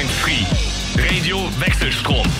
89.3 Radio Wechselstrom.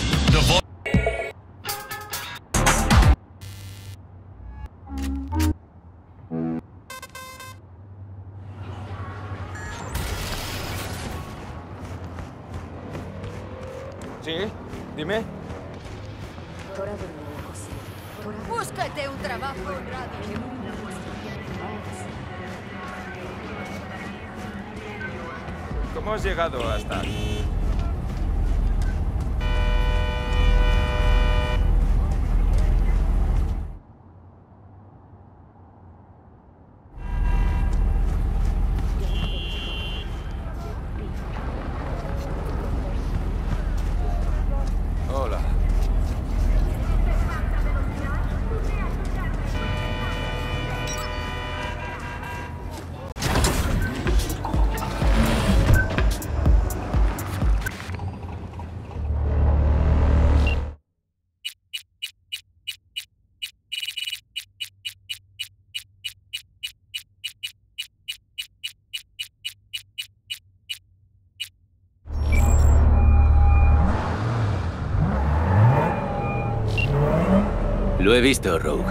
Lo he visto, Rogue.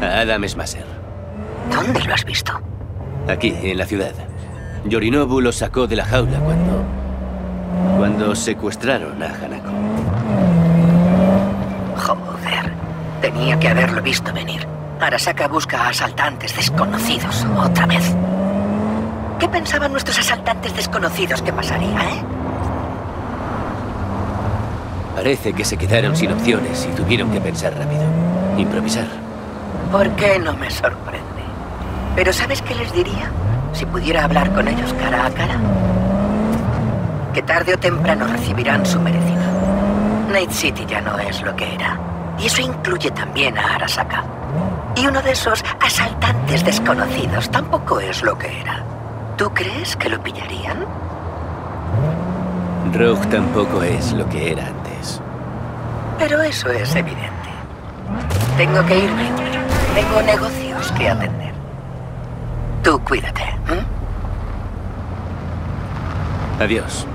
A Adam Smasher. ¿Dónde lo has visto? Aquí, en la ciudad. Yorinobu lo sacó de la jaula cuando... Cuando secuestraron a Hanako. Joder. Tenía que haberlo visto venir. Arasaka busca a asaltantes desconocidos otra vez. ¿Qué pensaban nuestros asaltantes desconocidos que pasaría, eh? Parece que se quedaron sin opciones y tuvieron que pensar rápido. Improvisar. ¿Por qué no me sorprende? Pero ¿sabes qué les diría? Si pudiera hablar con ellos cara a cara. Que tarde o temprano recibirán su merecido. Night City ya no es lo que era. Y eso incluye también a Arasaka. Y uno de esos asaltantes desconocidos tampoco es lo que era. ¿Tú crees que lo pillarían? Rogue tampoco es lo que era antes. Pero eso es evidente. Tengo que irme. Tengo negocios que atender. Tú cuídate. ¿eh? Adiós.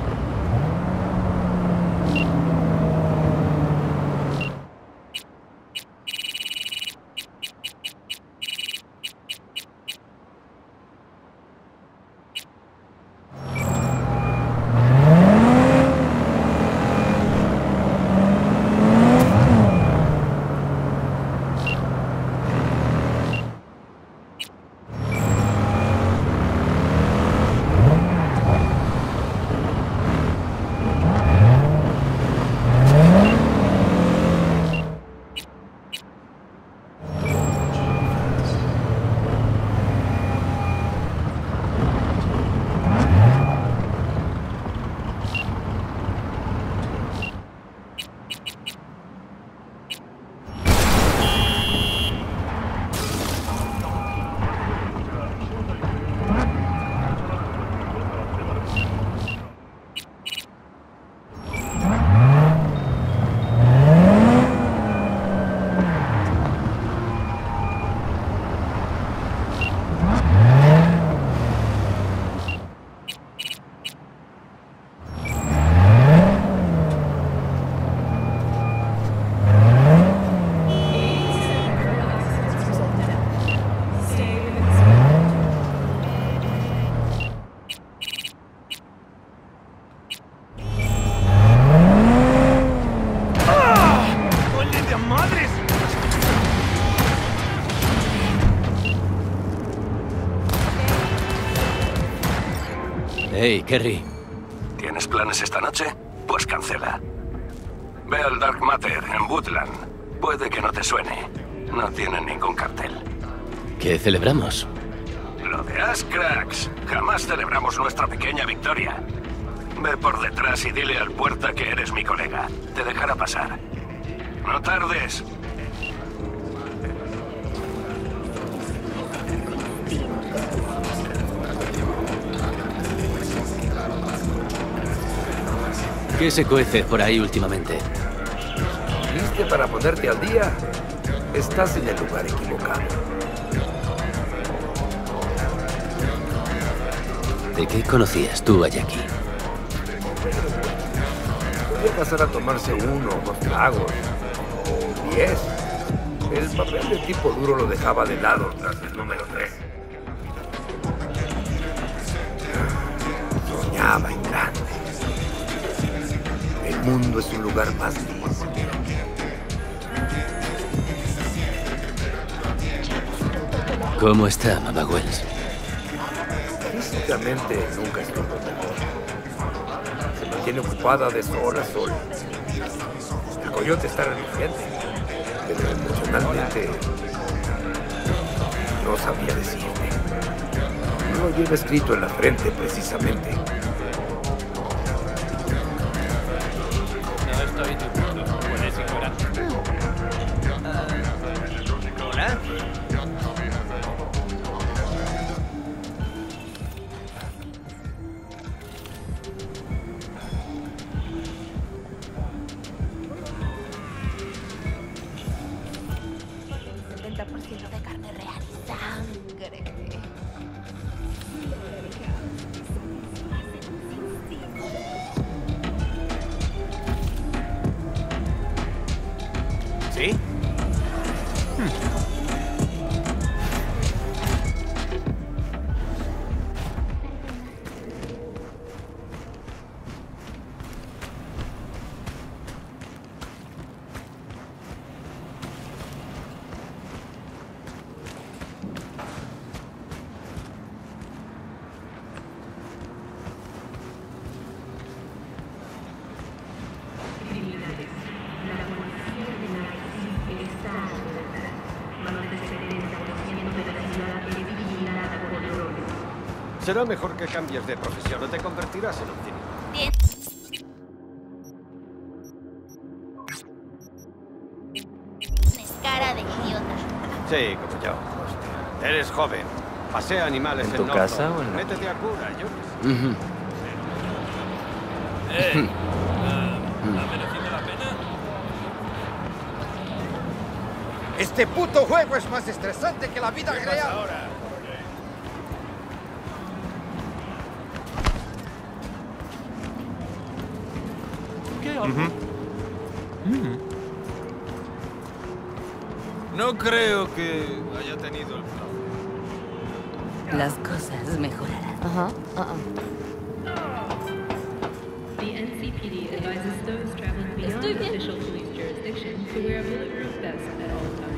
Hey, Kerry. ¿Tienes planes esta noche? Pues cancela. Ve al Dark Matter en Woodland. Puede que no te suene. No tienen ningún cartel. ¿Qué celebramos? Lo de Ash Cracks. Jamás celebramos nuestra pequeña victoria. Ve por detrás y dile al puerta que eres mi colega. Te dejará pasar. No tardes. ¿Qué se cuece por ahí últimamente? ¿Viste para ponerte al día? Estás en el lugar equivocado. ¿De qué conocías tú a Jackie? Podía pasar a tomarse uno o dos tragos. O diez. El papel de tipo duro lo dejaba de lado tras el número tres. Es un lugar más lindo. ¿Cómo está, Mamá Wells? Físicamente nunca estuvo mejor. Se mantiene ocupada de sol a sol. El coyote está reluciente, pero emocionalmente no sabía decirte. No lo lleva escrito en la frente precisamente. Será mejor que cambies de profesión o te convertirás en un cínico. Tienes cara de idiota. Sí, como yo. Hostia. Eres joven. Pasea animales ¿En en, tu Norfolk. casa o en la Métete a cura, yo. Ujú. Eh, ah, ¿Ha merecido la pena? Este puto juego es más estresante que la vida real. ahora? No creo que haya tenido el plan. Las cosas mejorarán. Ajá, The NCPD advises those traveling beyond Estoy bien. official police jurisdiction to wear a bulletproof vest at all times.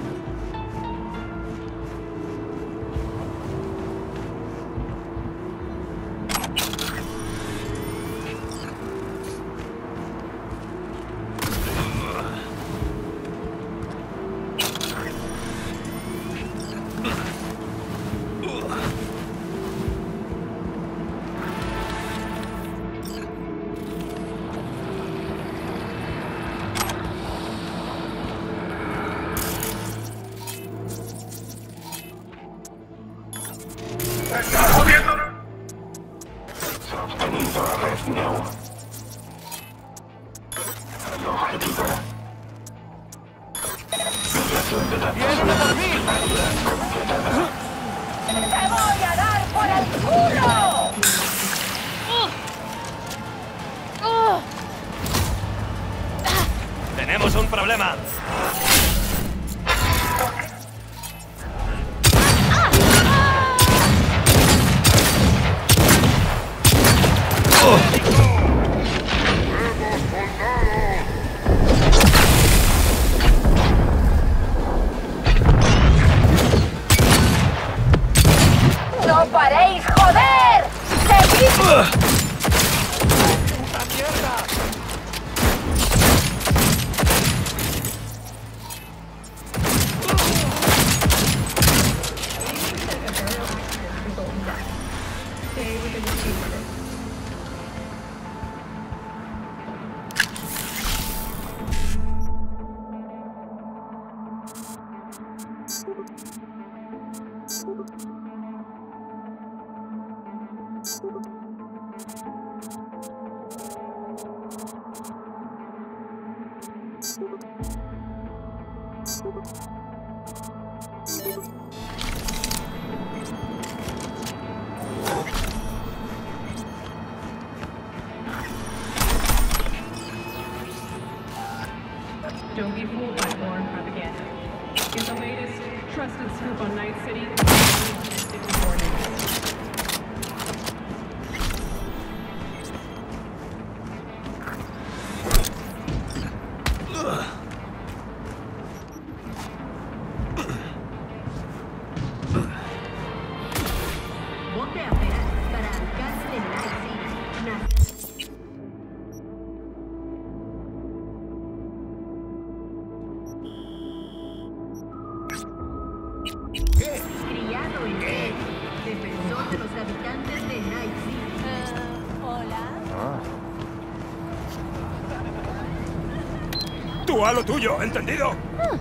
los habitantes de Night City. Uh, ah, Hola. Ah. Tú a lo tuyo, ¿entendido? Ah.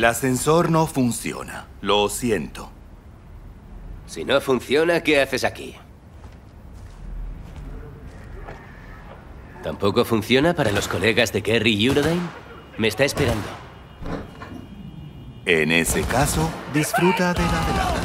El ascensor no funciona. Lo siento. Si no funciona, ¿qué haces aquí? ¿Tampoco funciona para los colegas de Kerry y Urodine? Me está esperando. En ese caso, disfruta de la velada.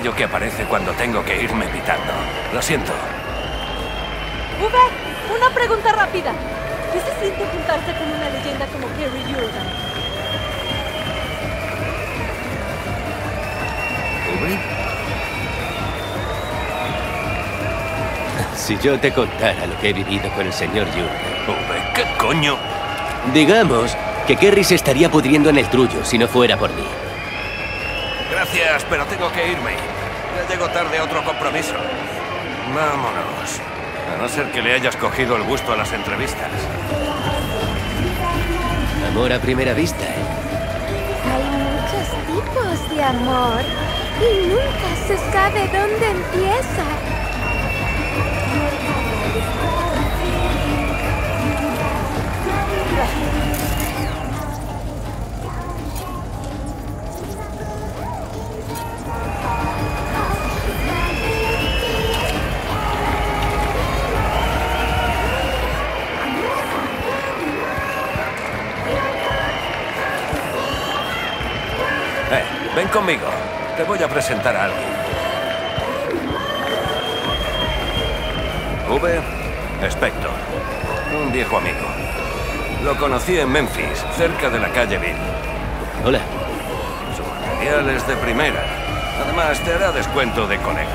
Que aparece cuando tengo que irme pitando. Lo siento. V, una pregunta rápida. ¿Qué se siente juntarse con una leyenda como Kerry Jordan? ¿V? Si yo te contara lo que he vivido con el señor Jurgen. V, ¿qué coño? Digamos que Kerry se estaría pudriendo en el trullo si no fuera por mí. Gracias, pero tengo que irme. Ya llego tarde a otro compromiso. Vámonos. A no ser que le hayas cogido el gusto a las entrevistas. Amor a primera vista, ¿eh? Hay muchos tipos de amor y nunca se sabe dónde empieza. Voy a presentar a alguien. V. Spector. Un viejo amigo. Lo conocí en Memphis, cerca de la calle Bill. Hola. Su material es de primera. Además, te hará descuento de colega.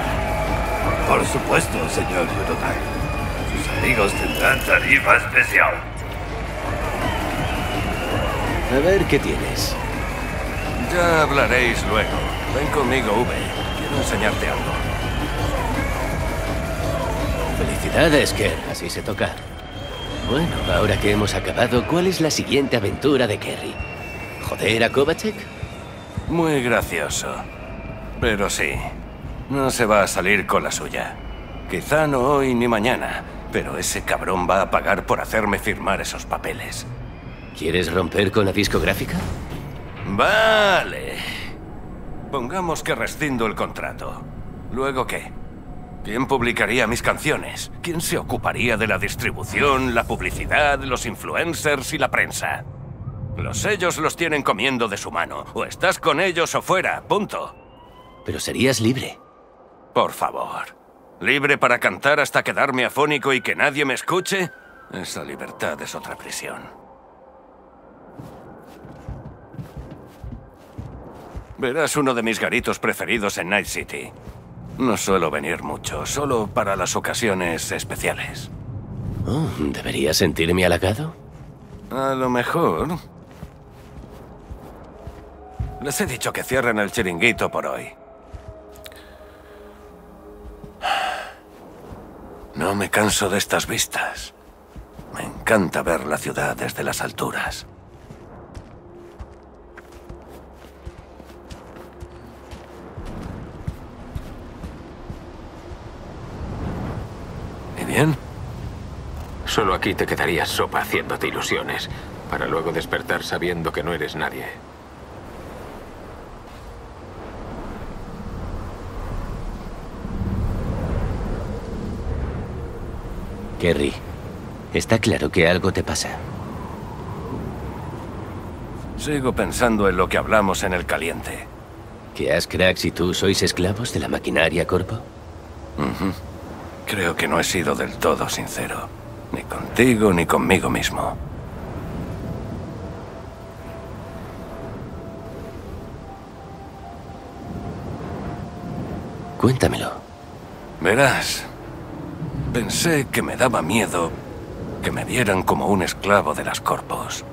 Por supuesto, señor Yudonai. Sus amigos tendrán tarifa especial. A ver qué tienes. Ya hablaréis luego. Ven conmigo, V. Quiero enseñarte algo. Felicidades, Kerr. Así se toca. Bueno, ahora que hemos acabado, ¿cuál es la siguiente aventura de Kerry? ¿Joder a Kovacek? Muy gracioso. Pero sí, no se va a salir con la suya. Quizá no hoy ni mañana, pero ese cabrón va a pagar por hacerme firmar esos papeles. ¿Quieres romper con la discográfica? Vale. Pongamos que rescindo el contrato. ¿Luego qué? ¿Quién publicaría mis canciones? ¿Quién se ocuparía de la distribución, la publicidad, los influencers y la prensa? Los sellos los tienen comiendo de su mano. O estás con ellos o fuera, punto. Pero serías libre. Por favor. ¿Libre para cantar hasta quedarme afónico y que nadie me escuche? Esa libertad es otra prisión. Verás uno de mis garitos preferidos en Night City. No suelo venir mucho, solo para las ocasiones especiales. Oh, ¿Debería sentirme halagado? A lo mejor. Les he dicho que cierren el chiringuito por hoy. No me canso de estas vistas. Me encanta ver la ciudad desde las alturas. Bien? Solo aquí te quedarías sopa haciéndote ilusiones, para luego despertar sabiendo que no eres nadie. Kerry, está claro que algo te pasa. Sigo pensando en lo que hablamos en el caliente. ¿Que Ascrax y tú sois esclavos de la maquinaria Corpo? Ujú. Creo que no he sido del todo sincero. Ni contigo ni conmigo mismo. Cuéntamelo. Verás, pensé que me daba miedo que me vieran como un esclavo de las corpos.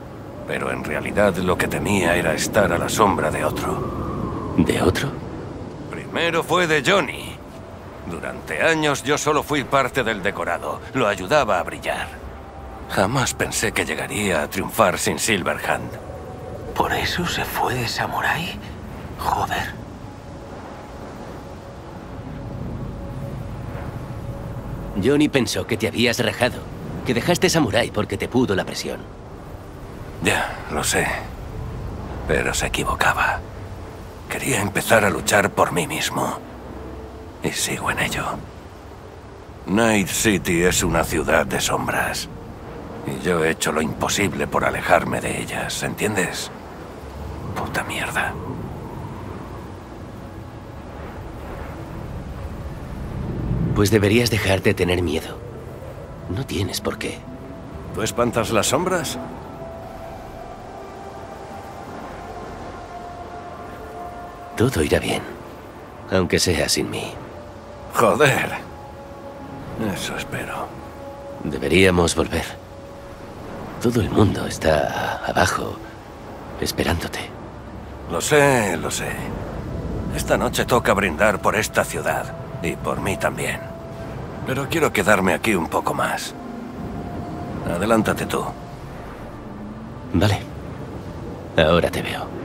Pero en realidad lo que temía era estar a la sombra de otro. ¿De otro? Primero fue de Johnny. Durante años yo solo fui parte del decorado. Lo ayudaba a brillar. Jamás pensé que llegaría a triunfar sin Silverhand. ¿Por eso se fue de Samurai? Joder. Johnny pensó que te habías rajado, que dejaste Samurai porque te pudo la presión. Ya, lo sé. Pero se equivocaba. Quería empezar a luchar por mí mismo. Y sigo en ello. Night City es una ciudad de sombras. Y yo he hecho lo imposible por alejarme de ellas, ¿entiendes? Puta mierda. Pues deberías dejarte tener miedo. No tienes por qué. ¿Tú espantas las sombras? Todo irá bien. Aunque sea sin mí. Joder. Eso espero. Deberíamos volver. Todo el mundo está abajo, esperándote. Lo sé, lo sé. Esta noche toca brindar por esta ciudad. Y por mí también. Pero quiero quedarme aquí un poco más. Adelántate tú. Vale. Ahora te veo.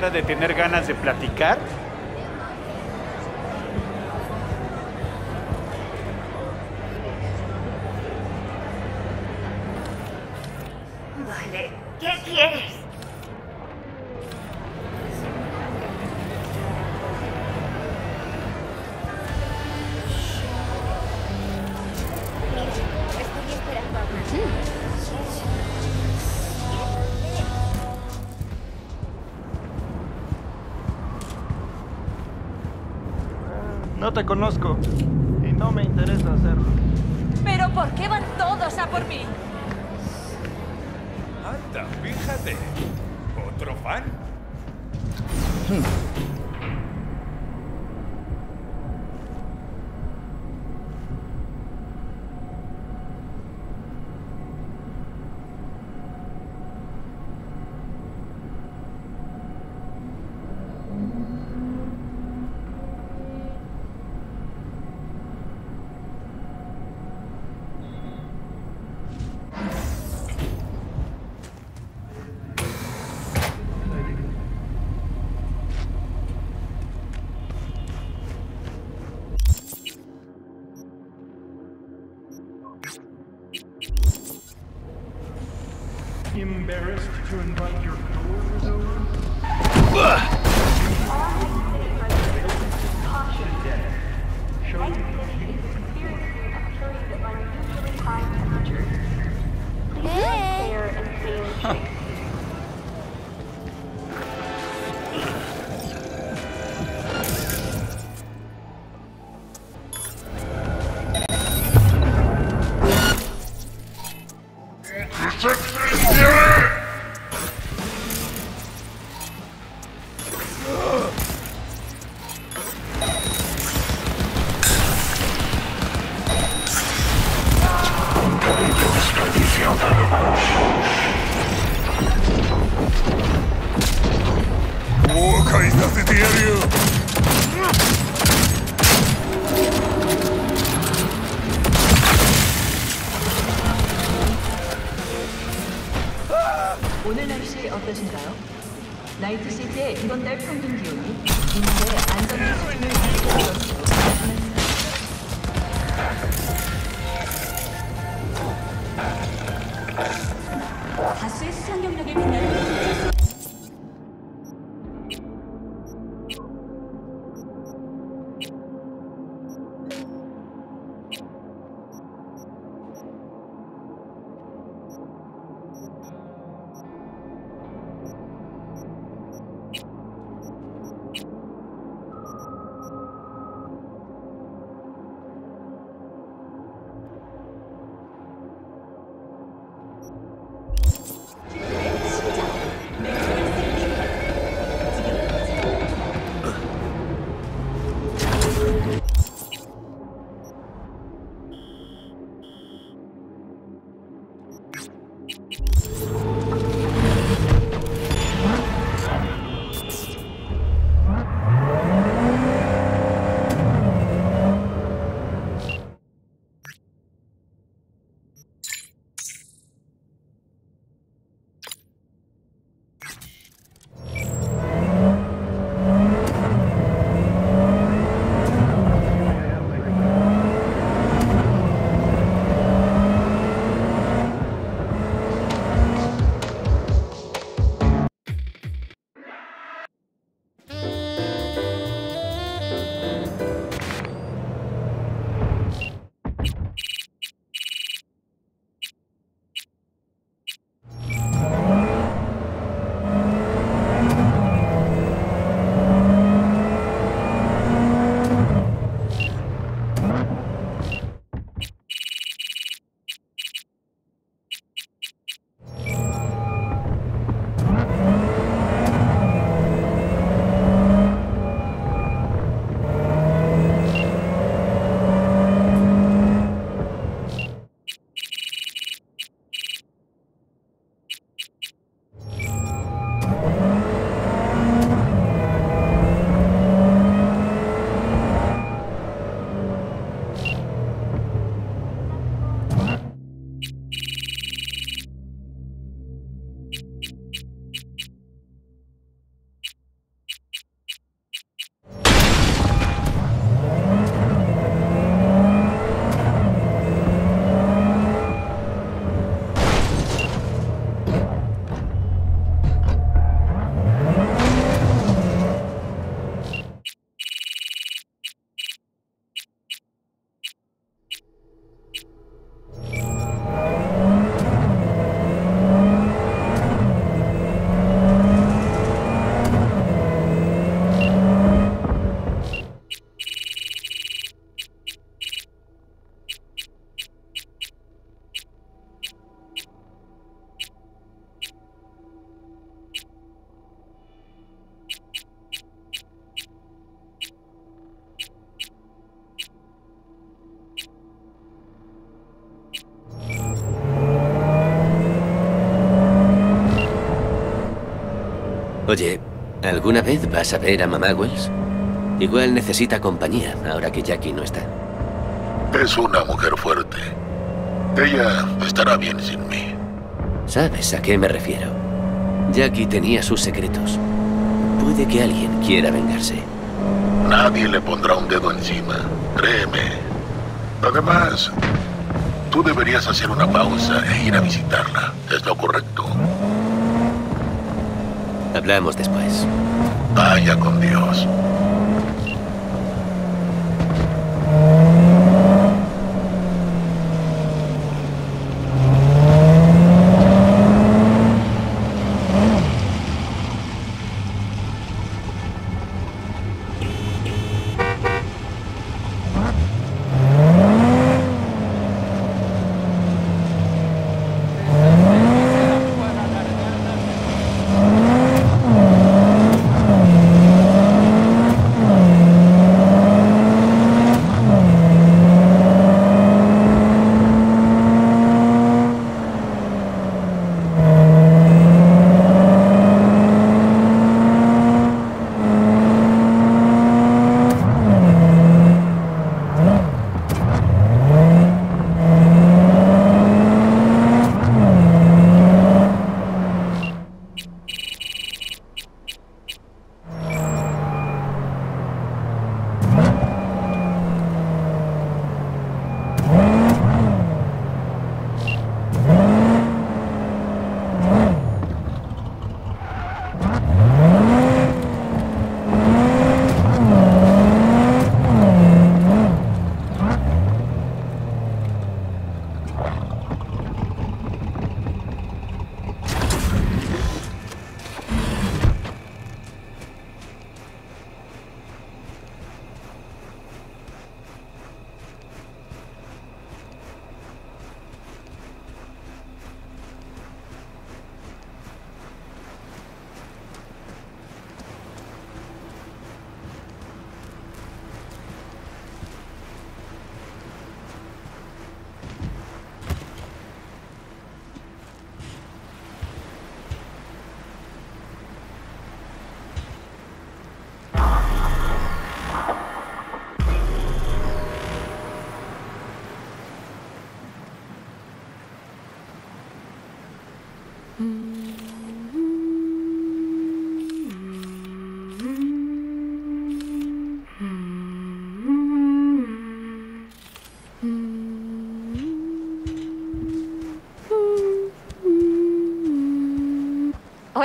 De tener ganas de platicar? No te conozco y no me interesa hacerlo. ¿Pero por qué van todos a por mí? Anda, fíjate. ¿Otro fan? Embarrassed Oye, ¿alguna vez vas a ver a mamá Wells? Igual necesita compañía ahora que Jackie no está. Es una mujer fuerte. Ella estará bien sin mí. ¿Sabes a qué me refiero? Jackie tenía sus secretos. Puede que alguien quiera vengarse. Nadie le pondrá un dedo encima. Créeme. Además, tú deberías hacer una pausa e ir a visitarla. ¿Es lo correcto? Hablamos después. Vaya con Dios.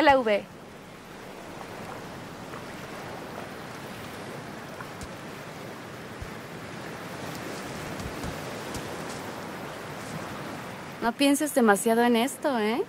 V. No pienses demasiado en esto, ¿eh?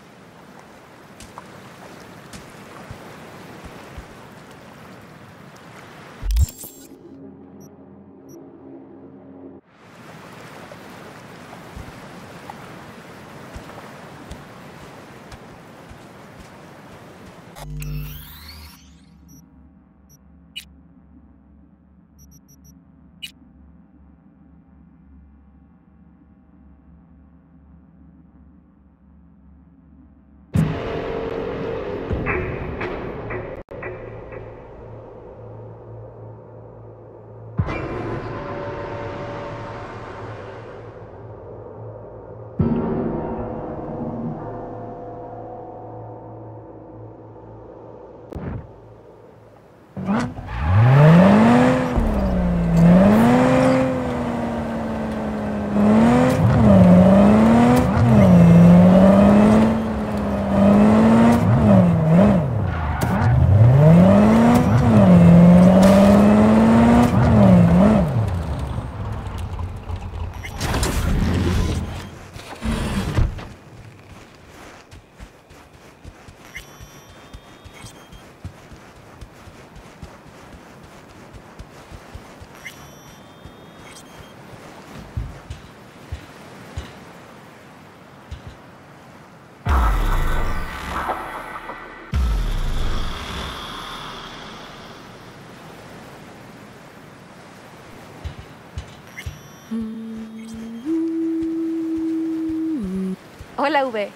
Hola, V.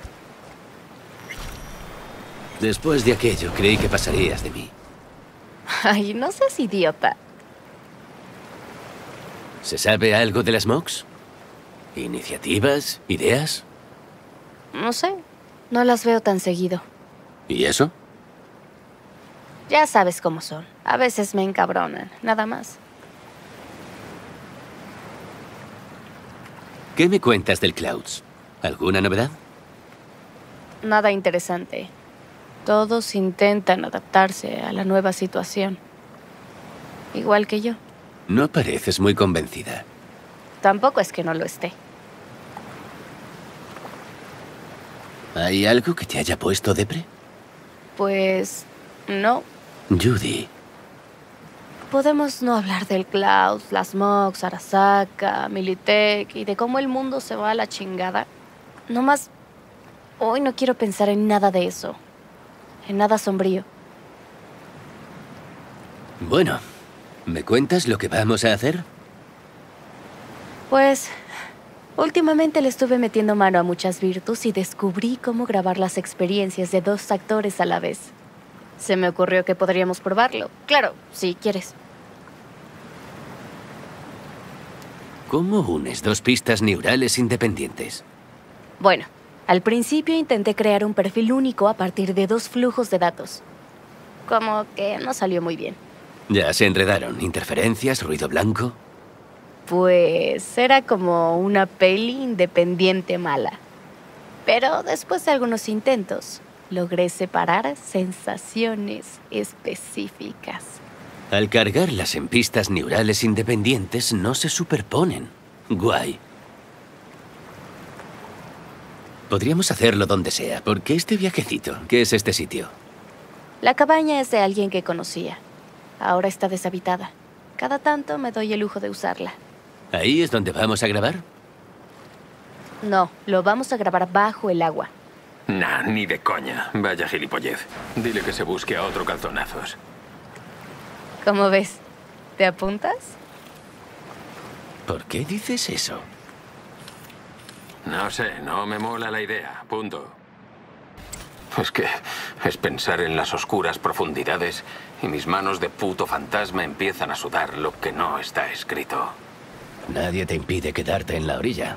Después de aquello, creí que pasarías de mí. Ay, no seas idiota. ¿Se sabe algo de las MOX? ¿Iniciativas? ¿Ideas? No sé. No las veo tan seguido. ¿Y eso? Ya sabes cómo son. A veces me encabronan. Nada más. ¿Qué me cuentas del Clouds? ¿Alguna novedad? Nada interesante. Todos intentan adaptarse a la nueva situación. Igual que yo. No pareces muy convencida. Tampoco es que no lo esté. ¿Hay algo que te haya puesto depre? Pues... no. Judy, Podemos no hablar del Klaus, las Mox, Arasaka, Militech y de cómo el mundo se va a la chingada. No más... Hoy no quiero pensar en nada de eso. En nada sombrío. bueno, ¿me cuentas lo que vamos a hacer? Pues... Últimamente le estuve metiendo mano a muchas virtus y descubrí cómo grabar las experiencias de dos actores a la vez. Se me ocurrió que podríamos probarlo. Claro, si quieres. ¿Cómo unes dos pistas neurales independientes? Bueno, al principio intenté crear un perfil único a partir de dos flujos de datos. Como que no salió muy bien. Ya se enredaron. Interferencias, ruido blanco. Pues era como una peli independiente mala. Pero después de algunos intentos, logré separar sensaciones específicas. Al cargarlas en pistas neurales independientes no se superponen. Guay. Podríamos hacerlo donde sea, porque este viajecito, ¿qué es este sitio? La cabaña es de alguien que conocía. Ahora está deshabitada. Cada tanto me doy el lujo de usarla. ¿Ahí es donde vamos a grabar? No, lo vamos a grabar bajo el agua. Nah, ni de coña. Vaya gilipollez. Dile que se busque a otro calzonazos. ¿Cómo ves? ¿Te apuntas? ¿Por qué dices eso? No sé, no me mola la idea. Punto. Es que es pensar en las oscuras profundidades y mis manos de puto fantasma empiezan a sudar lo que no está escrito. Nadie te impide quedarte en la orilla.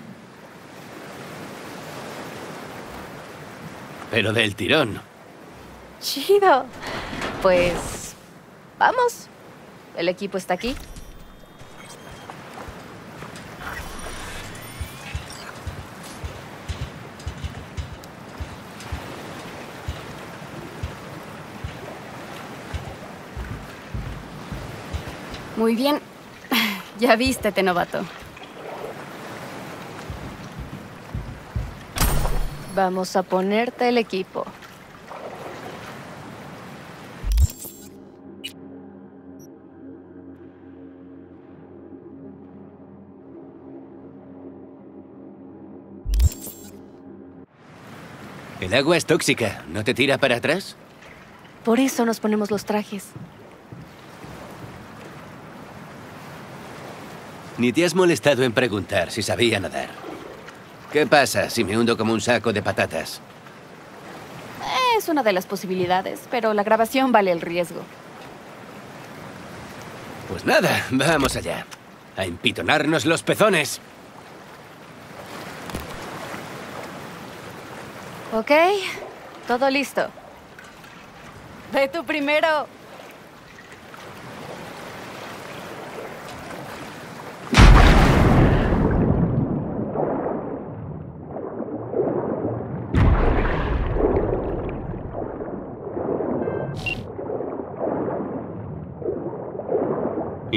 Pero del tirón. Chido. Pues... Vamos. El equipo está aquí. Muy bien. Ya vístete, novato. Vamos a ponerte el equipo. El agua es tóxica. ¿No te tira para atrás? Por eso nos ponemos los trajes. Ni te has molestado en preguntar si sabía nadar. ¿Qué pasa si me hundo como un saco de patatas? Es una de las posibilidades, pero la grabación vale el riesgo. Pues nada, vamos allá. A empitonarnos los pezones. Ok, todo listo. Ve tú primero.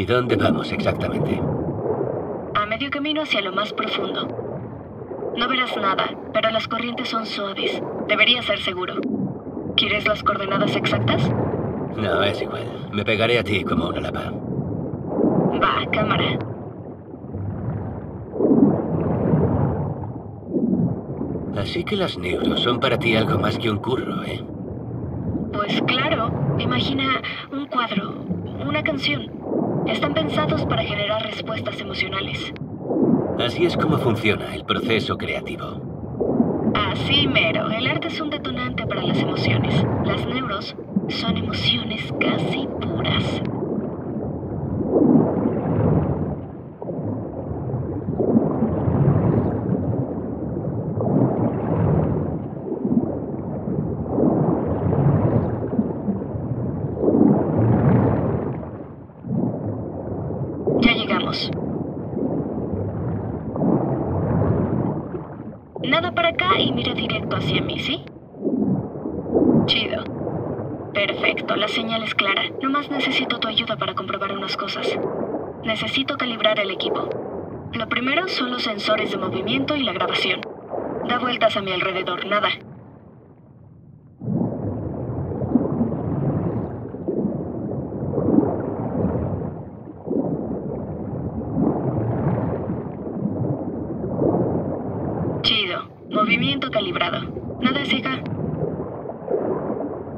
Dónde vamos exactamente? A medio camino hacia lo más profundo. No verás nada, pero las corrientes son suaves. Debería ser seguro. ¿Quieres las coordenadas exactas? No, es igual. Me pegaré a ti como una lapa. Va, cámara. Así que las neuros son para ti algo más que un curro, ¿eh? Pues claro, imagina un cuadro, una canción. Están pensados para generar respuestas emocionales. Así es como funciona el proceso creativo. Así mero, el arte es un detonante para las emociones. Las neuros son emociones casi puras. Ya llegamos. Nada para acá y mira directo hacia mí, ¿sí? Chido. Perfecto, la señal es clara. Nomás necesito tu ayuda para comprobar unas cosas. Necesito calibrar el equipo. Lo primero son los sensores de movimiento y la grabación. Da vueltas a mi alrededor, nada. Chido. Movimiento calibrado. Nada siga.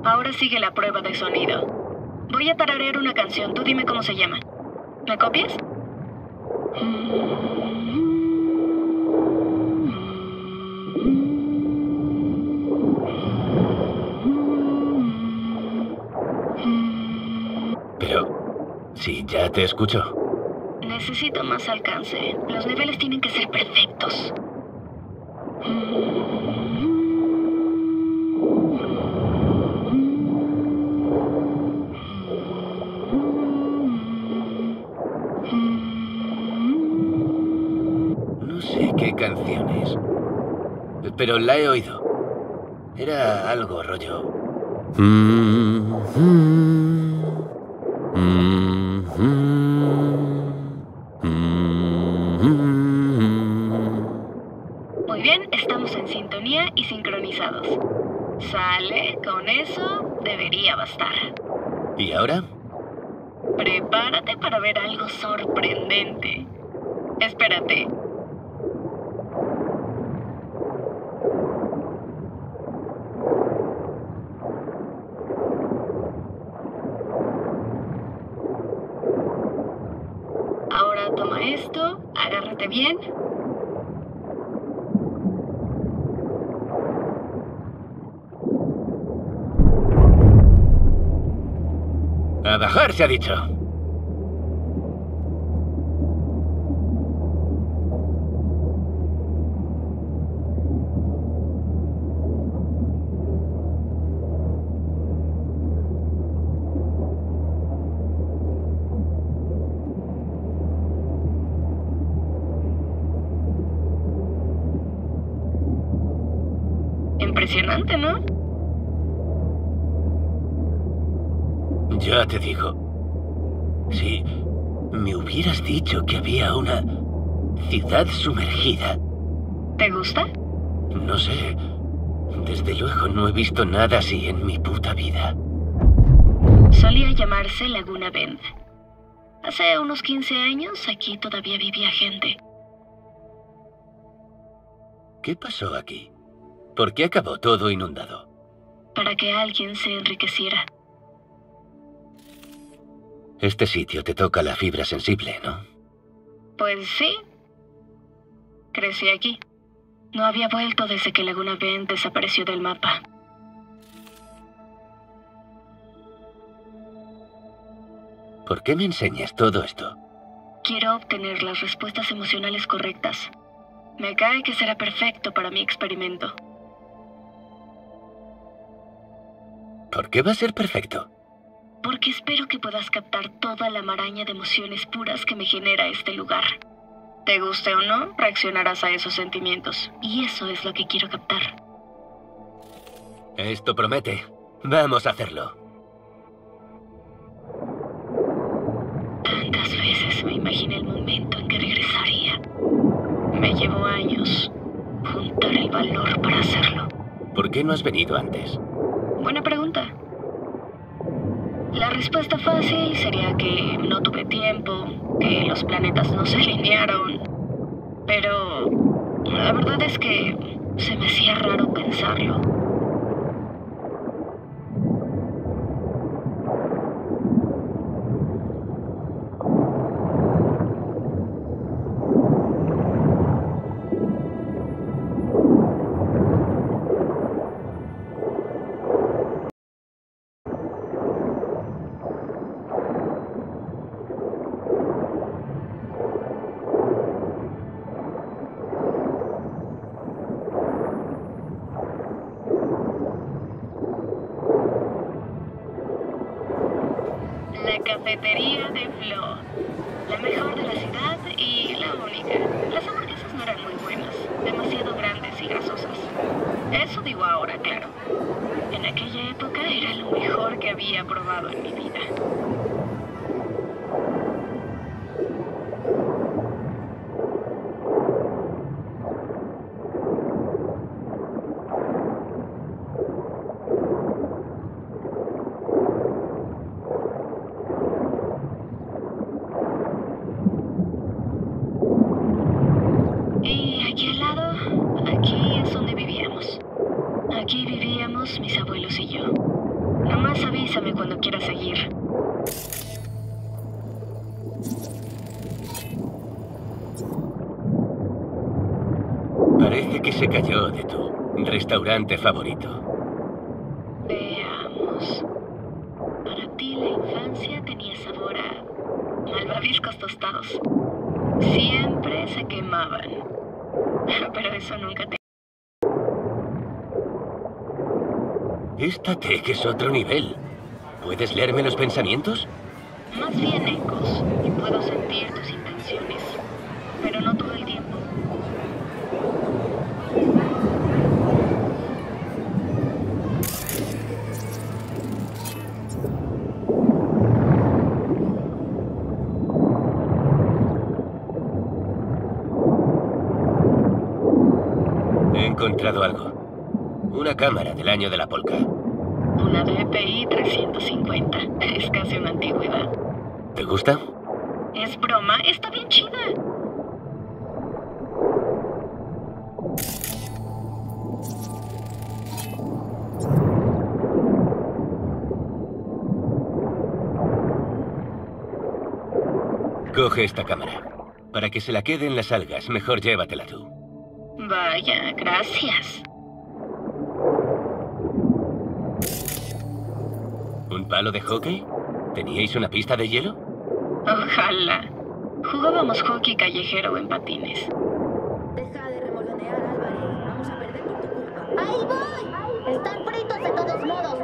Ahora sigue la prueba de sonido. Voy a tararear una canción. Tú dime cómo se llama. ¿Me copias? Pero, si ya te escucho. Necesito más alcance. Los niveles tienen que ser perfectos. No sé qué canciones. Pero la he oído. Era algo rollo. Muy bien, estamos en sintonía y sincronizados. Sale, con eso debería bastar. ¿Y ahora? Prepárate para ver algo sorprendente. Espérate. Ahora toma esto, agárrate bien. A bajar se ha dicho. Impresionante, ¿no? Ya te digo. Hubieras dicho que había una ciudad sumergida, ¿Te gusta? no sé. Desde luego no he visto nada así en mi puta vida. Solía llamarse Laguna Bend. Hace unos 15 años aquí todavía vivía gente. ¿Qué pasó aquí? ¿Por qué acabó todo inundado? Para que alguien se enriqueciera. Este sitio te toca la fibra sensible, ¿no? Pues sí. Crecí aquí. No había vuelto desde que Laguna Bend desapareció del mapa. ¿Por qué me enseñas todo esto? Quiero obtener las respuestas emocionales correctas. Me cae que será perfecto para mi experimento. ¿Por qué va a ser perfecto? Porque espero que puedas captar toda la maraña de emociones puras que me genera este lugar. Te guste o no, reaccionarás a esos sentimientos. Y eso es lo que quiero captar. Esto promete. Vamos a hacerlo. Tantas veces me imaginé el momento en que regresaría. Me llevó años juntar el valor para hacerlo. ¿Por qué no has venido antes? Buena pregunta. La respuesta fácil sería que no tuve tiempo, que los planetas no se alinearon. Pero la verdad es que se me hacía raro pensarlo. Había probado en mi vida. Y aquí al lado, aquí es donde vivíamos. Aquí vivíamos mis abuelos y yo. Nomás avísame cuando quieras seguir. Parece que se cayó de tu restaurante favorito. Veamos. Para ti la infancia tenía sabor a malvaviscos tostados. Siempre se quemaban. Pero eso nunca te... Esta tech es otro nivel. ¿Puedes leerme los pensamientos? Más bien ecos. Y puedo sentir tus intenciones. Pero no todo el tiempo. He encontrado algo. Una de la polca. Una DPI 350. Es casi una antigüedad. ¿Te gusta? Es broma, está bien chida. Coge esta cámara. Para que se la queden las algas, mejor llévatela tú. Vaya, gracias. Palo de hockey? ¿Teníais una pista de hielo? Ojalá. Jugábamos hockey callejero en patines. ¡Ahí voy! Están fritos de todos modos.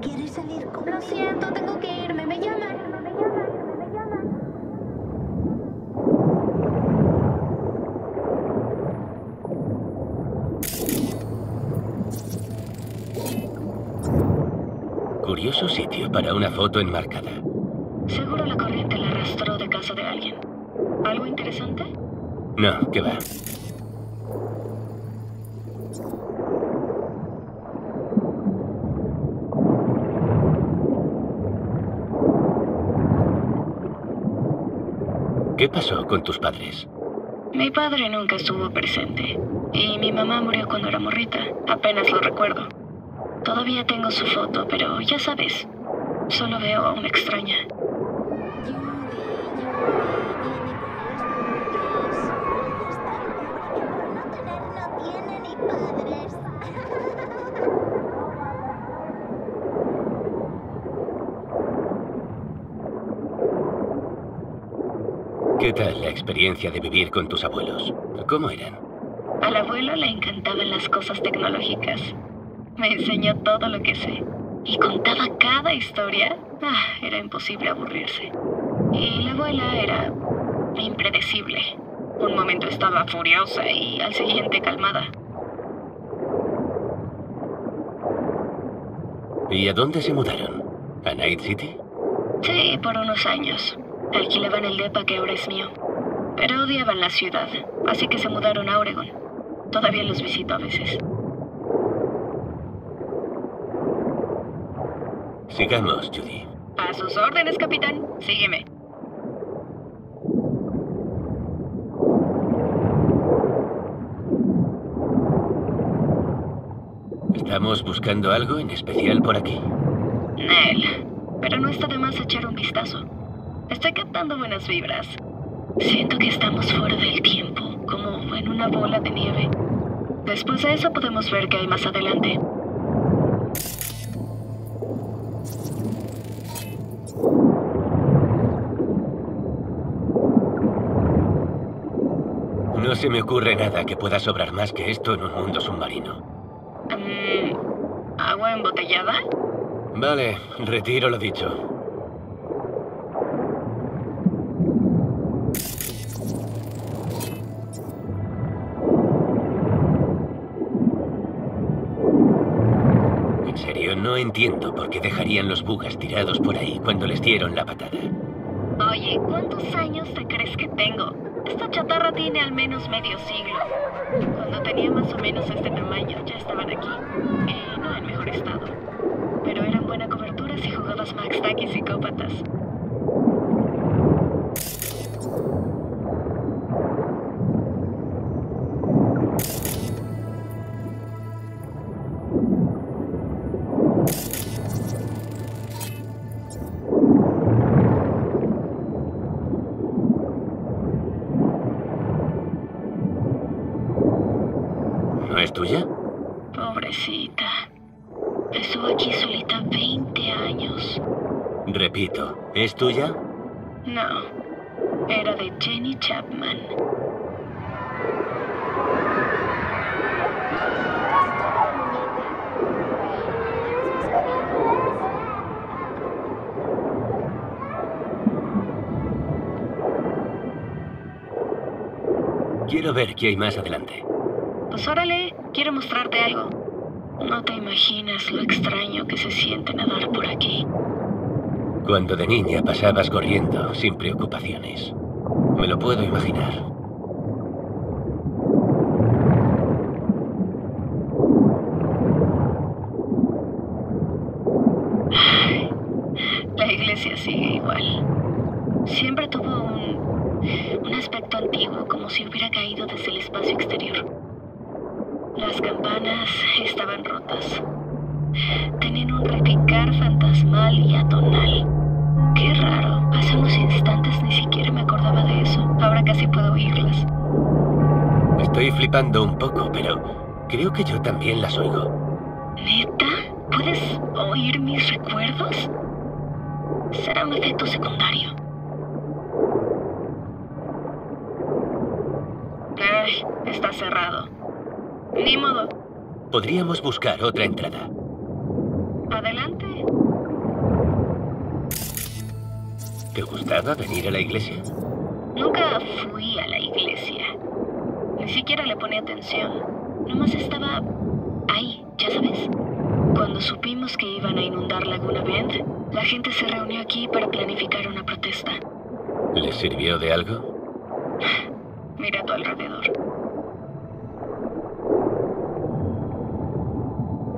¿Quieres salir conmigo? Lo siento, tengo que irme. Me llaman. Curioso sitio para una foto enmarcada. Seguro la corriente la arrastró de casa de alguien. ¿Algo interesante? No, ¿qué va? ¿Qué pasó con tus padres? Mi padre nunca estuvo presente. Y mi mamá murió cuando era morrita. Apenas lo recuerdo. Todavía tengo su foto, pero ya sabes. Solo veo a una extraña. ¿Qué tal la experiencia de vivir con tus abuelos? ¿Cómo eran? Al abuelo le encantaban las cosas tecnológicas. Me enseñó todo lo que sé. Y contaba cada historia. Ah, era imposible aburrirse. Y la abuela era impredecible. Un momento estaba furiosa y al siguiente calmada. ¿Y a dónde se mudaron? ¿A Night City? Sí, por unos años. Alquilaban el depa que ahora es mío. Pero odiaban la ciudad, así que se mudaron a Oregon. Todavía los visito a veces. Sigamos, Judy. A sus órdenes, capitán. Sígueme. ¿Estamos buscando algo en especial por aquí? Nel. Pero no está de más echar un vistazo. Estoy captando buenas vibras. Siento que estamos fuera del tiempo, como en una bola de nieve. Después de eso podemos ver qué hay más adelante. Se me ocurre nada que pueda sobrar más que esto en un mundo submarino. Mm, ¿Agua embotellada? Vale, retiro lo dicho. En serio, no entiendo por qué dejarían los bugas tirados por ahí cuando les dieron la patada. Oye, ¿cuántos años te crees que tengo? Esta chatarra tiene al menos medio siglo. Cuando tenía más o menos este tamaño, ya estaban aquí. Eh, no en mejor estado. Pero eran buena cobertura si jugabas Max Tack y psicópatas. ¿Es tuya? No. Era de Jenny Chapman. Quiero ver qué hay más adelante. Pues órale, quiero mostrarte algo. No te imaginas lo extraño que se siente nadar por aquí. Cuando de niña pasabas corriendo sin preocupaciones. Me lo puedo imaginar. Buscar otra entrada. Adelante. ¿Te gustaba venir a la iglesia? Nunca fui a la iglesia. Ni siquiera le ponía atención. Nomás estaba ahí, ya sabes. Cuando supimos que iban a inundar Laguna Bend, la gente se reunió aquí para planificar una protesta. ¿Les sirvió de algo? Mira a tu alrededor.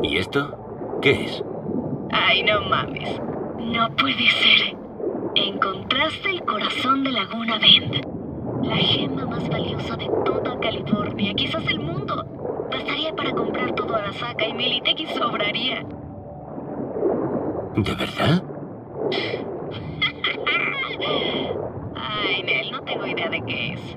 ¿Y esto? ¿Qué es? Ay, no mames. No puede ser. Encontraste el corazón de Laguna Bend. La gema más valiosa de toda California, quizás el mundo. Bastaría para comprar todo Arasaka y Militeki sobraría. ¿De verdad? Ay, Nel, no tengo idea de qué es.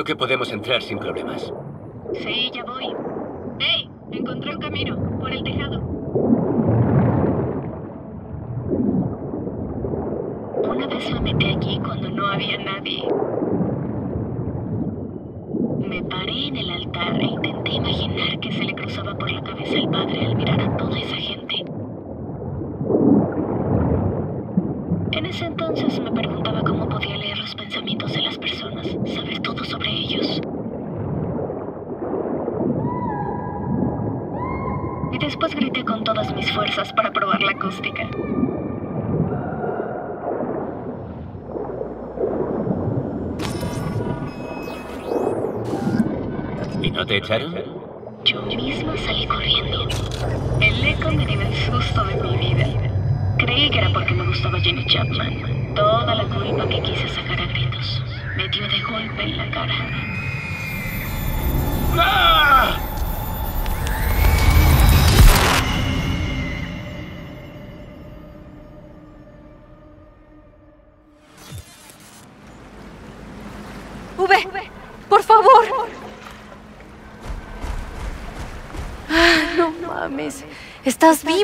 Creo que podemos entrar sin problemas.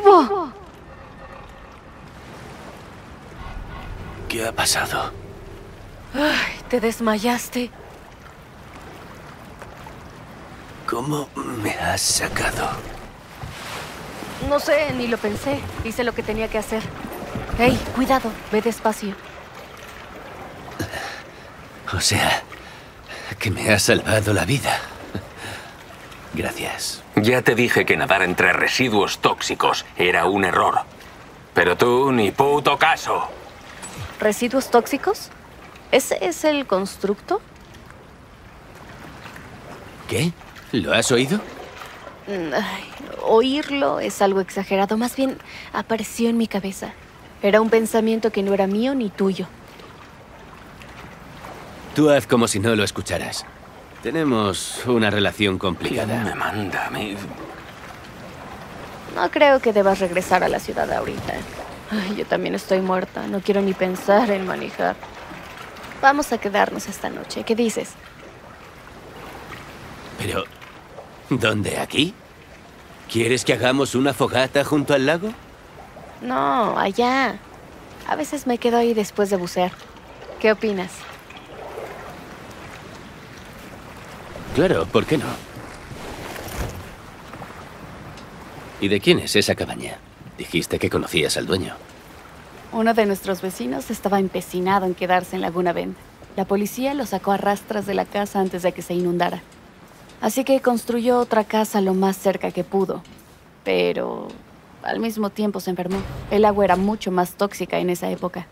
Vivo. ¿Qué ha pasado? Ay, te desmayaste. ¿Cómo me has sacado? No sé, ni lo pensé. Hice lo que tenía que hacer. Hey, cuidado, ve despacio. O sea, que me has salvado la vida. Ya te dije que nadar entre residuos tóxicos era un error. Pero tú ni puto caso. ¿Residuos tóxicos? ¿Ese es el constructo? ¿Qué? ¿Lo has oído? Mm, ay, oírlo es algo exagerado. Más bien, apareció en mi cabeza. Era un pensamiento que no era mío ni tuyo. Tú haz como si no lo escucharas. Tenemos una relación complicada. me manda a mí? No creo que debas regresar a la ciudad ahorita. Ay, yo también estoy muerta. No quiero ni pensar en manejar. Vamos a quedarnos esta noche. ¿Qué dices? Pero, ¿dónde aquí? ¿Quieres que hagamos una fogata junto al lago? No, allá. A veces me quedo ahí después de bucear. ¿Qué opinas? Claro, ¿por qué no? ¿Y de quién es esa cabaña? Dijiste que conocías al dueño. Uno de nuestros vecinos estaba empecinado en quedarse en Laguna Bend. La policía lo sacó a rastras de la casa antes de que se inundara. Así que construyó otra casa lo más cerca que pudo. Pero al mismo tiempo se enfermó. El agua era mucho más tóxica en esa época.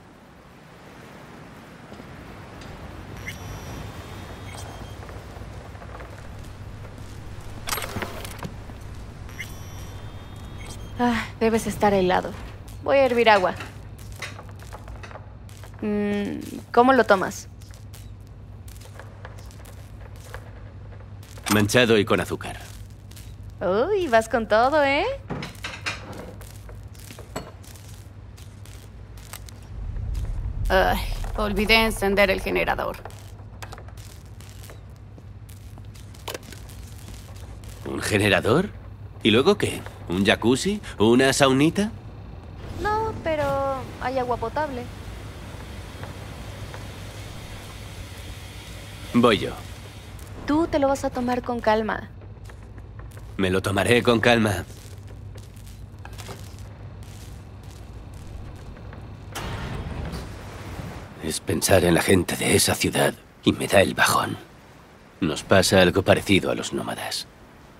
Ah, debes estar helado. Voy a hervir agua. Mm, ¿Cómo lo tomas? Manchado y con azúcar. Uy, vas con todo, ¿eh? Ay, olvidé encender el generador. ¿Un generador? ¿Y luego qué? ¿Un jacuzzi? ¿Una saunita? No, pero hay agua potable. Voy yo. Tú te lo vas a tomar con calma. Me lo tomaré con calma. Es pensar en la gente de esa ciudad y me da el bajón. Nos pasa algo parecido a los nómadas.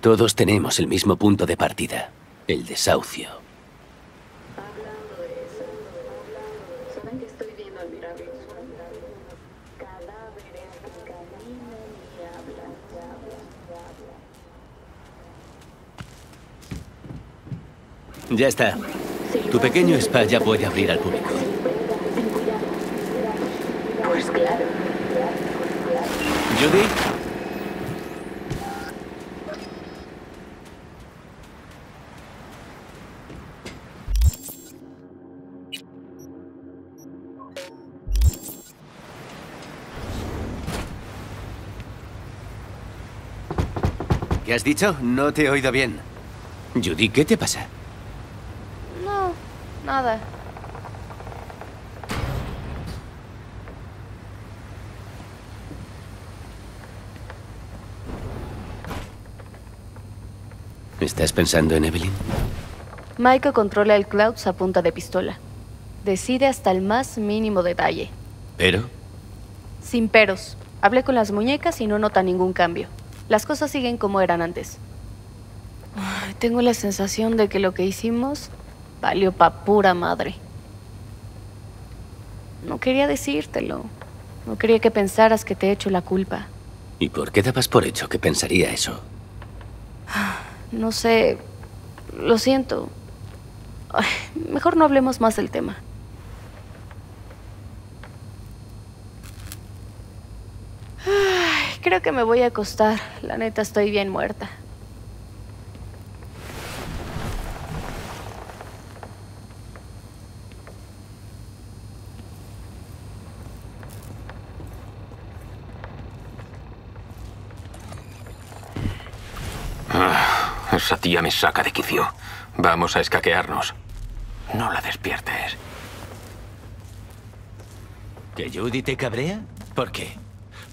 Todos tenemos el mismo punto de partida, el desahucio. Ya está. Tu pequeño spa ya puede abrir al público. Pues claro. Judy, ¿qué has dicho? No te he oído bien. Judy, ¿qué te pasa? No, nada. ¿Estás pensando en Evelyn? Michael controla el Clouds a punta de pistola. Decide hasta el más mínimo detalle. Pero, Sin peros. Hablé con las muñecas y no nota ningún cambio. Las cosas siguen como eran antes. Ay, tengo la sensación de que lo que hicimos valió pa' pura madre. No quería decírtelo. No quería que pensaras que te he hecho la culpa. ¿y por qué dabas por hecho que pensaría eso? No sé. Lo siento. Ay, mejor no hablemos más del tema. Creo que me voy a acostar. La neta estoy bien muerta. Ah, esa tía me saca de quicio. Vamos a escaquearnos. No la despiertes. ¿Que Judy te cabrea? ¿Por qué?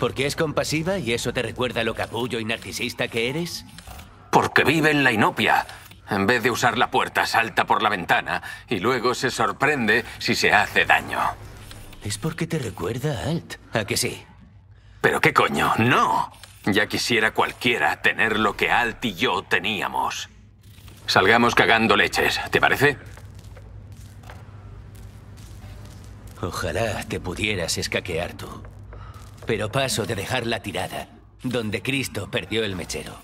¿Porque es compasiva y eso te recuerda lo capullo y narcisista que eres? Porque vive en la inopia. En vez de usar la puerta, salta por la ventana y luego se sorprende si se hace daño. Es porque te recuerda a Alt. ¿A que sí? ¿Pero qué coño? ¡No! Ya quisiera cualquiera tener lo que Alt y yo teníamos. Salgamos cagando leches, ¿te parece? Ojalá te pudieras escaquear tú. Pero paso de dejarla tirada, donde Cristo perdió el mechero.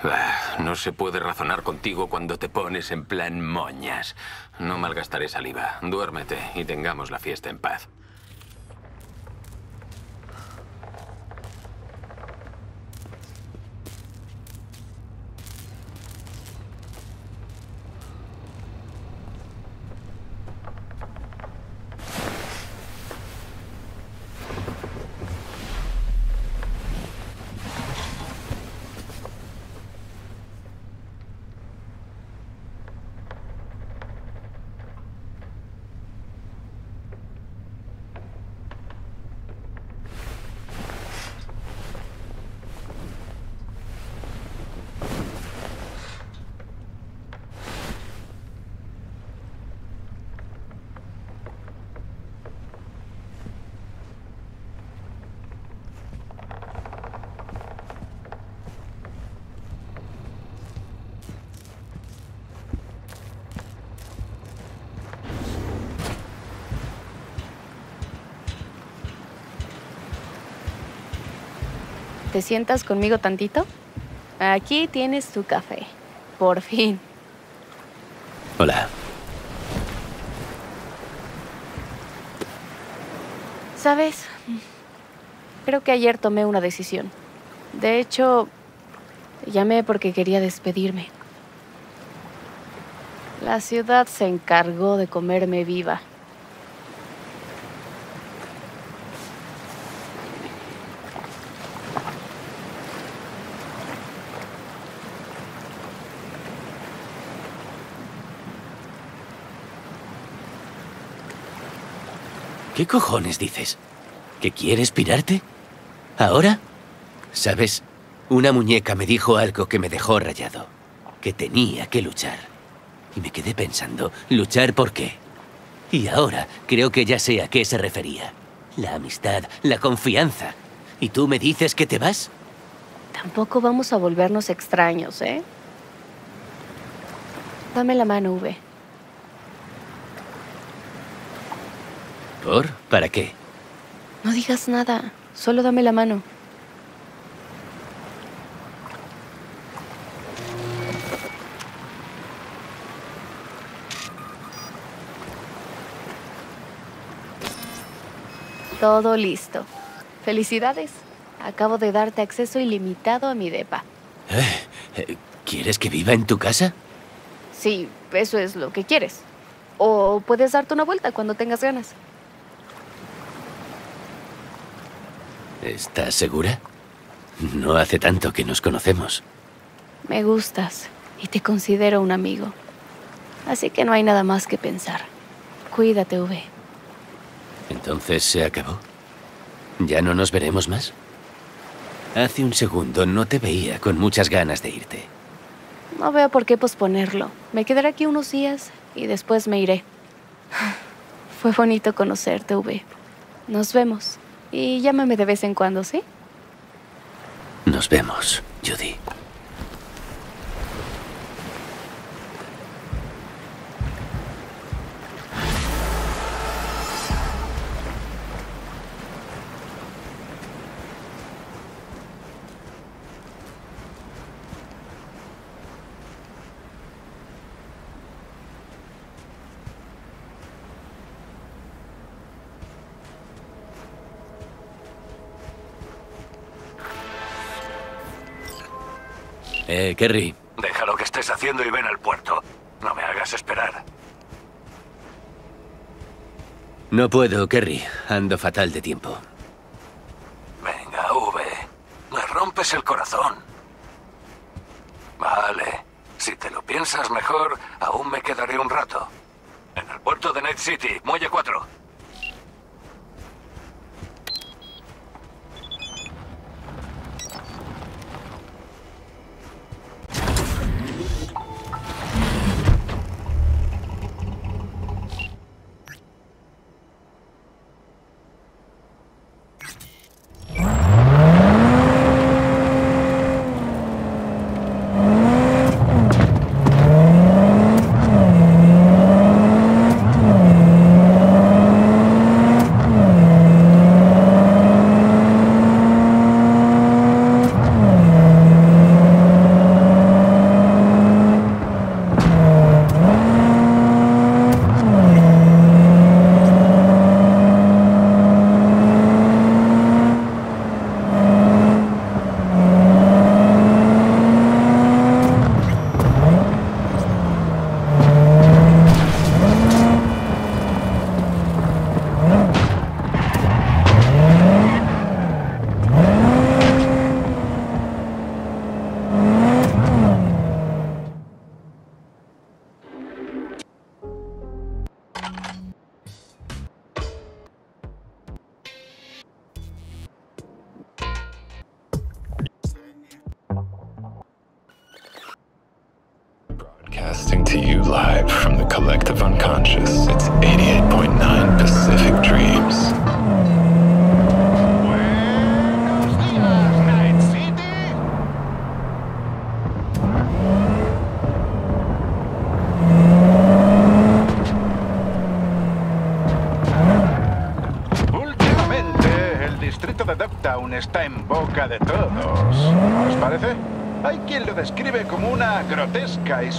Ah, no se puede razonar contigo cuando te pones en plan moñas. No malgastaré saliva. Duérmete y tengamos la fiesta en paz. ¿Te sientas conmigo tantito? Aquí tienes tu café. Por fin. Hola. ¿Sabes? Creo que ayer tomé una decisión. De hecho, llamé porque quería despedirme. La ciudad se encargó de comerme viva. ¿Qué cojones dices? ¿Que quieres pirarte? ¿Ahora? ¿Sabes? Una muñeca me dijo algo que me dejó rayado. Que tenía que luchar. Y me quedé pensando, ¿luchar por qué? Y ahora creo que ya sé a qué se refería. La amistad, la confianza. ¿Y tú me dices que te vas? Tampoco vamos a volvernos extraños, ¿eh? Dame la mano, V. ¿Por? ¿Para qué? No digas nada. Solo dame la mano. Todo listo. Felicidades. Acabo de darte acceso ilimitado a mi depa. Eh, ¿Quieres que viva en tu casa? Sí, eso es lo que quieres. O puedes darte una vuelta cuando tengas ganas. ¿Estás segura? No hace tanto que nos conocemos. Me gustas y te considero un amigo. Así que no hay nada más que pensar. Cuídate, V. Entonces se acabó. ¿Ya no nos veremos más? Hace un segundo no te veía con muchas ganas de irte. No veo por qué posponerlo. Me quedaré aquí unos días y después me iré. Fue bonito conocerte, V. Nos vemos. Y llámame de vez en cuando, ¿sí? Nos vemos, Judy. Eh, Kerry. Deja lo que estés haciendo y ven al puerto. No me hagas esperar. No puedo, Kerry. Ando fatal de tiempo. Venga, V. Me rompes el corazón. Vale. Si te lo piensas mejor, aún me quedaré un rato. En el puerto de Night City, Muelle 4.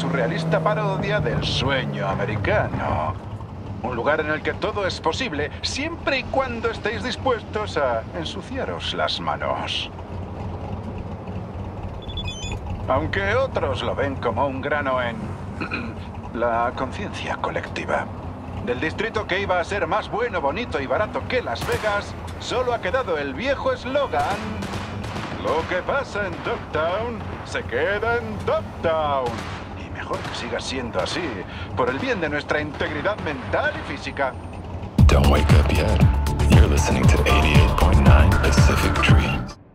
Surrealista parodia del sueño americano. Un lugar en el que todo es posible siempre y cuando estéis dispuestos a ensuciaros las manos. Aunque otros lo ven como un grano en la conciencia colectiva. Del distrito que iba a ser más bueno, bonito y barato que Las Vegas, solo ha quedado el viejo eslogan lo que pasa en Dogtown se queda en Dogtown. Mejor que siga siendo así, por el bien de nuestra integridad mental y física. Don't wake up yet. You're listening to 88.9 Pacific Dreams.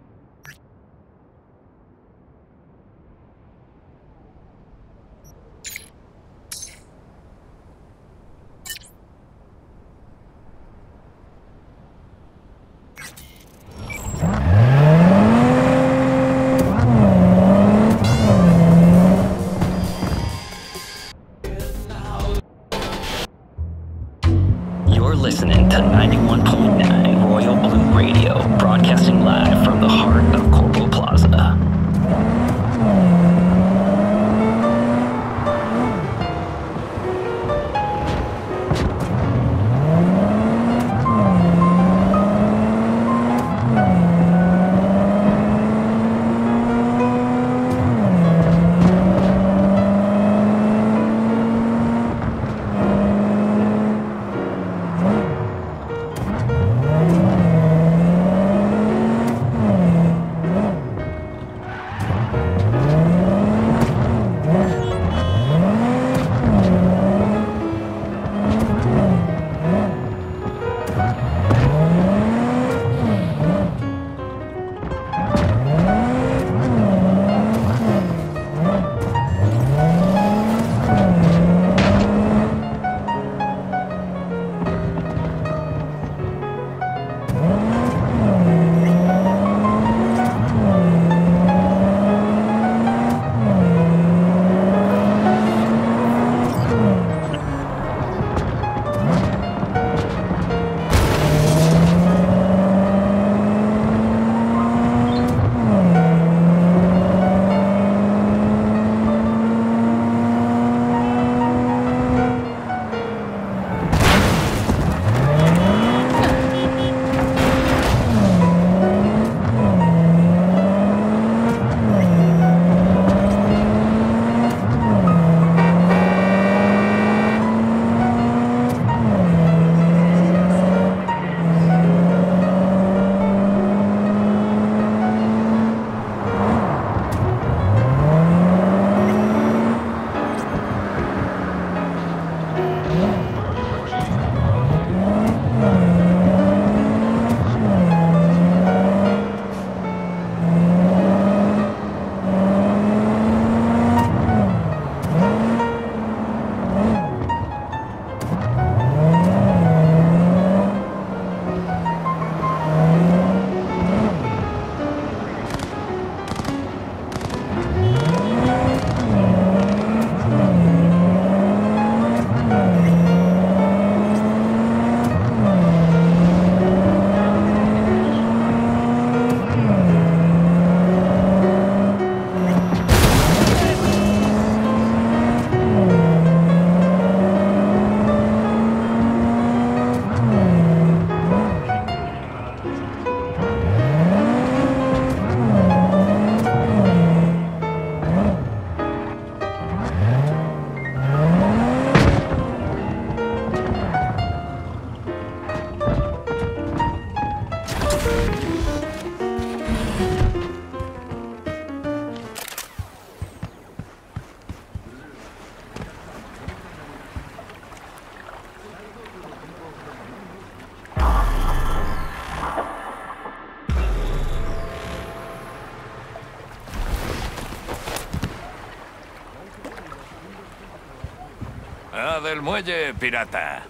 Muelle, pirata.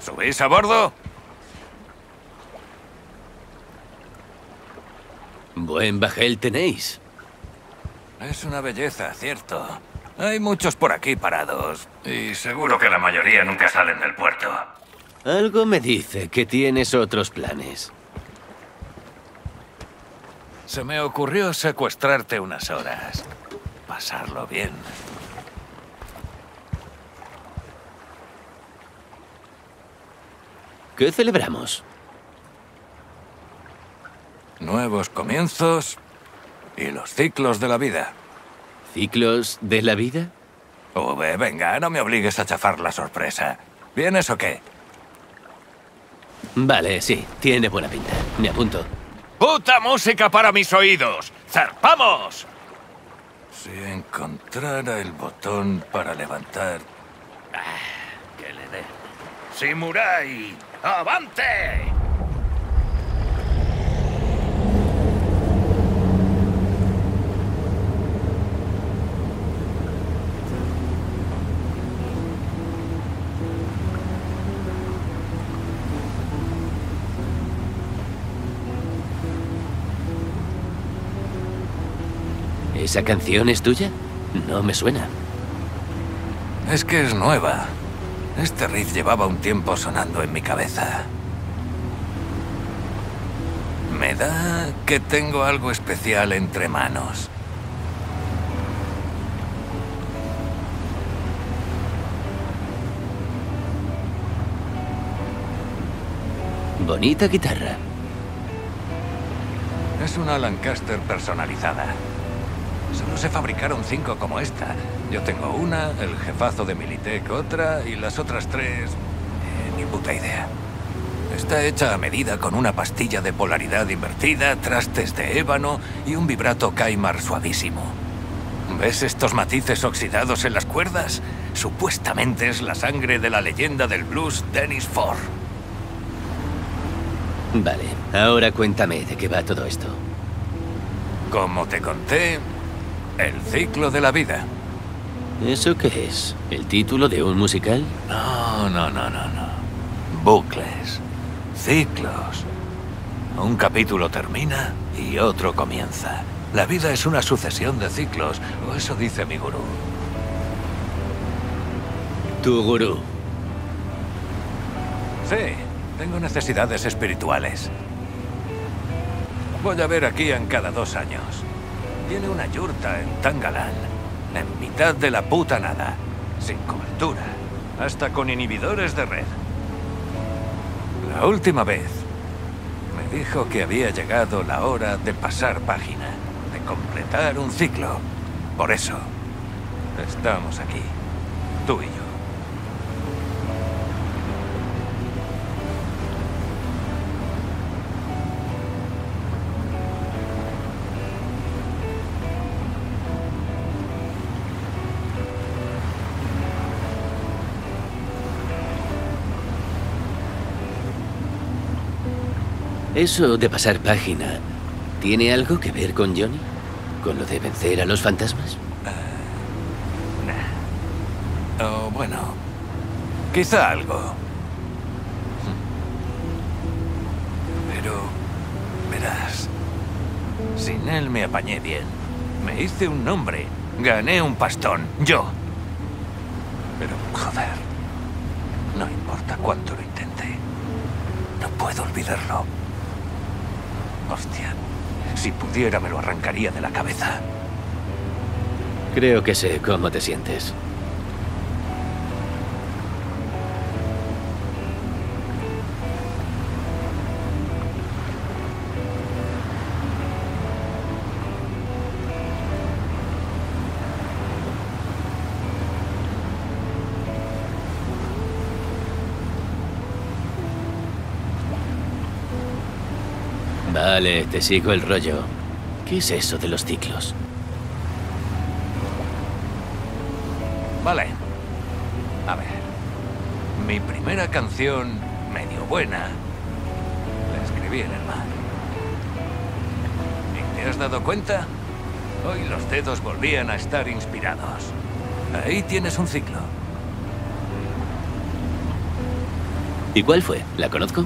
¿Subís a bordo? Buen bajel tenéis. Es una belleza, cierto. Hay muchos por aquí parados. Y seguro que la mayoría nunca salen del puerto. Algo me dice que tienes otros planes. Se me ocurrió secuestrarte unas horas. Pasarlo bien. ¿Qué celebramos? Nuevos comienzos y los ciclos de la vida. ¿Ciclos de la vida? V, venga, no me obligues a chafar la sorpresa. ¿Vienes o qué? Vale, sí, tiene buena pinta. Me apunto. ¡Puta música para mis oídos! ¡Zarpamos! Si encontrara el botón para levantar... Ah, que le dé. ¡Simurai! ¡Avante! ¿Esa canción es tuya? No me suena. Es que es nueva. Este riff llevaba un tiempo sonando en mi cabeza. Me da que tengo algo especial entre manos. Bonita guitarra. Es una Lancaster personalizada. Solo se fabricaron cinco como esta. Yo tengo una, el jefazo de Militech otra y las otras tres... eh, ni puta idea. Está hecha a medida con una pastilla de polaridad invertida, trastes de ébano y un vibrato Kaimar suavísimo. ¿Ves estos matices oxidados en las cuerdas? Supuestamente es la sangre de la leyenda del blues Dennis Ford. Vale, ahora cuéntame de qué va todo esto. Como te conté, el ciclo de la vida. ¿Eso qué es? ¿El título de un musical? No, no, no, no, no. Bucles. Ciclos. Un capítulo termina y otro comienza. La vida es una sucesión de ciclos, o eso dice mi gurú. Tu gurú. Sí, tengo necesidades espirituales. Voy a ver aquí en cada dos años. Tiene una yurta en Tangalán, en mitad de la puta nada, sin cobertura, hasta con inhibidores de red. La última vez me dijo que había llegado la hora de pasar página, de completar un ciclo. Por eso, estamos aquí, tú y yo. Eso de pasar página, ¿tiene algo que ver con Johnny? ¿Con lo de vencer a los fantasmas? Oh, bueno, quizá algo. Pero, verás, sin él me apañé bien. Me hice un nombre, gané un pastón, yo. Pero, joder, no importa cuánto lo intenté. No puedo olvidarlo. Hostia, si pudiera me lo arrancaría de la cabeza. Creo que sé cómo te sientes. Vale, te sigo el rollo. ¿Qué es eso de los ciclos? Vale. A ver. Mi primera canción, medio buena, la escribí en el mar. ¿Y te has dado cuenta? Hoy los dedos volvían a estar inspirados. Ahí tienes un ciclo. ¿Y cuál fue? ¿La conozco?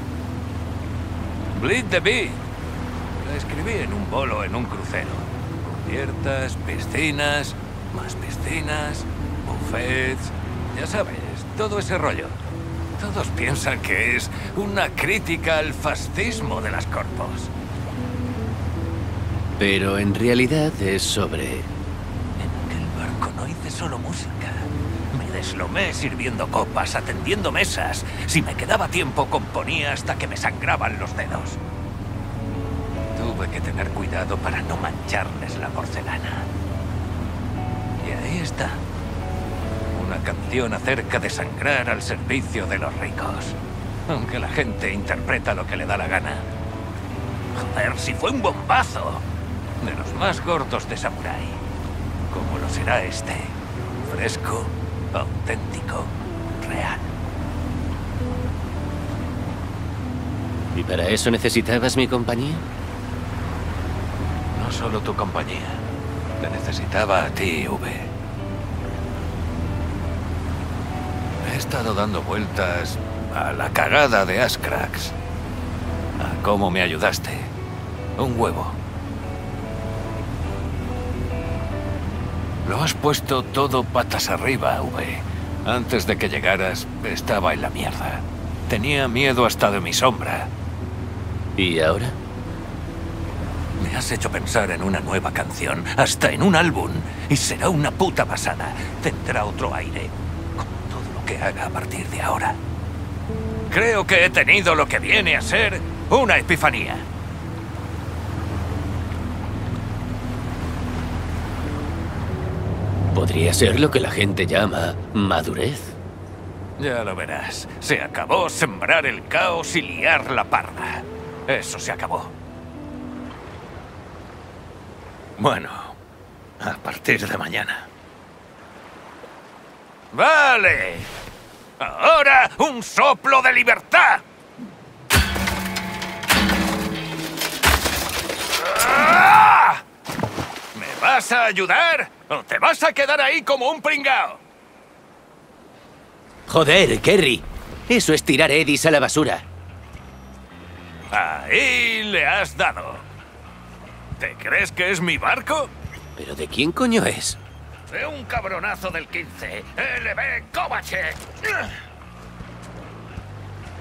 Bleed the Beat. Escribí en un bolo en un crucero. Cubiertas, piscinas, más piscinas, buffets. Ya sabes, todo ese rollo. Todos piensan que es una crítica al fascismo de las corpos. Pero en realidad es sobre... En aquel barco no hice solo música. Me deslomé sirviendo copas, atendiendo mesas. Si me quedaba tiempo, componía hasta que me sangraban los dedos. Tuve que tener cuidado para no mancharles la porcelana. Y ahí está. Una canción acerca de sangrar al servicio de los ricos. Aunque la gente interpreta lo que le da la gana. Joder, si fue un bombazo. De los más gordos de Samurai. Como lo será este. Fresco, auténtico, real. ¿Y para eso necesitabas mi compañía? Solo tu compañía. Te necesitaba a ti, V. He estado dando vueltas a la cagada de Ascrax. A cómo me ayudaste. Un huevo. Lo has puesto todo patas arriba, V. Antes de que llegaras, estaba en la mierda. Tenía miedo hasta de mi sombra. ¿Y ahora? Me has hecho pensar en una nueva canción, hasta en un álbum. Y será una puta pasada. Tendrá otro aire. Con todo lo que haga a partir de ahora. Creo que he tenido lo que viene a ser una epifanía. Podría ser lo que la gente llama madurez. Ya lo verás. Se acabó sembrar el caos y liar la parda. Eso se acabó. Bueno, a partir de mañana. ¡Vale! Ahora un soplo de libertad. ¡Ah! ¿Me vas a ayudar o te vas a quedar ahí como un pringao? Joder, Kerry. Eso es tirar Edis a la basura. Ahí le has dado. ¿Te crees que es mi barco? ¿Pero de quién coño es? De un cabronazo del 15, LB Kovacek.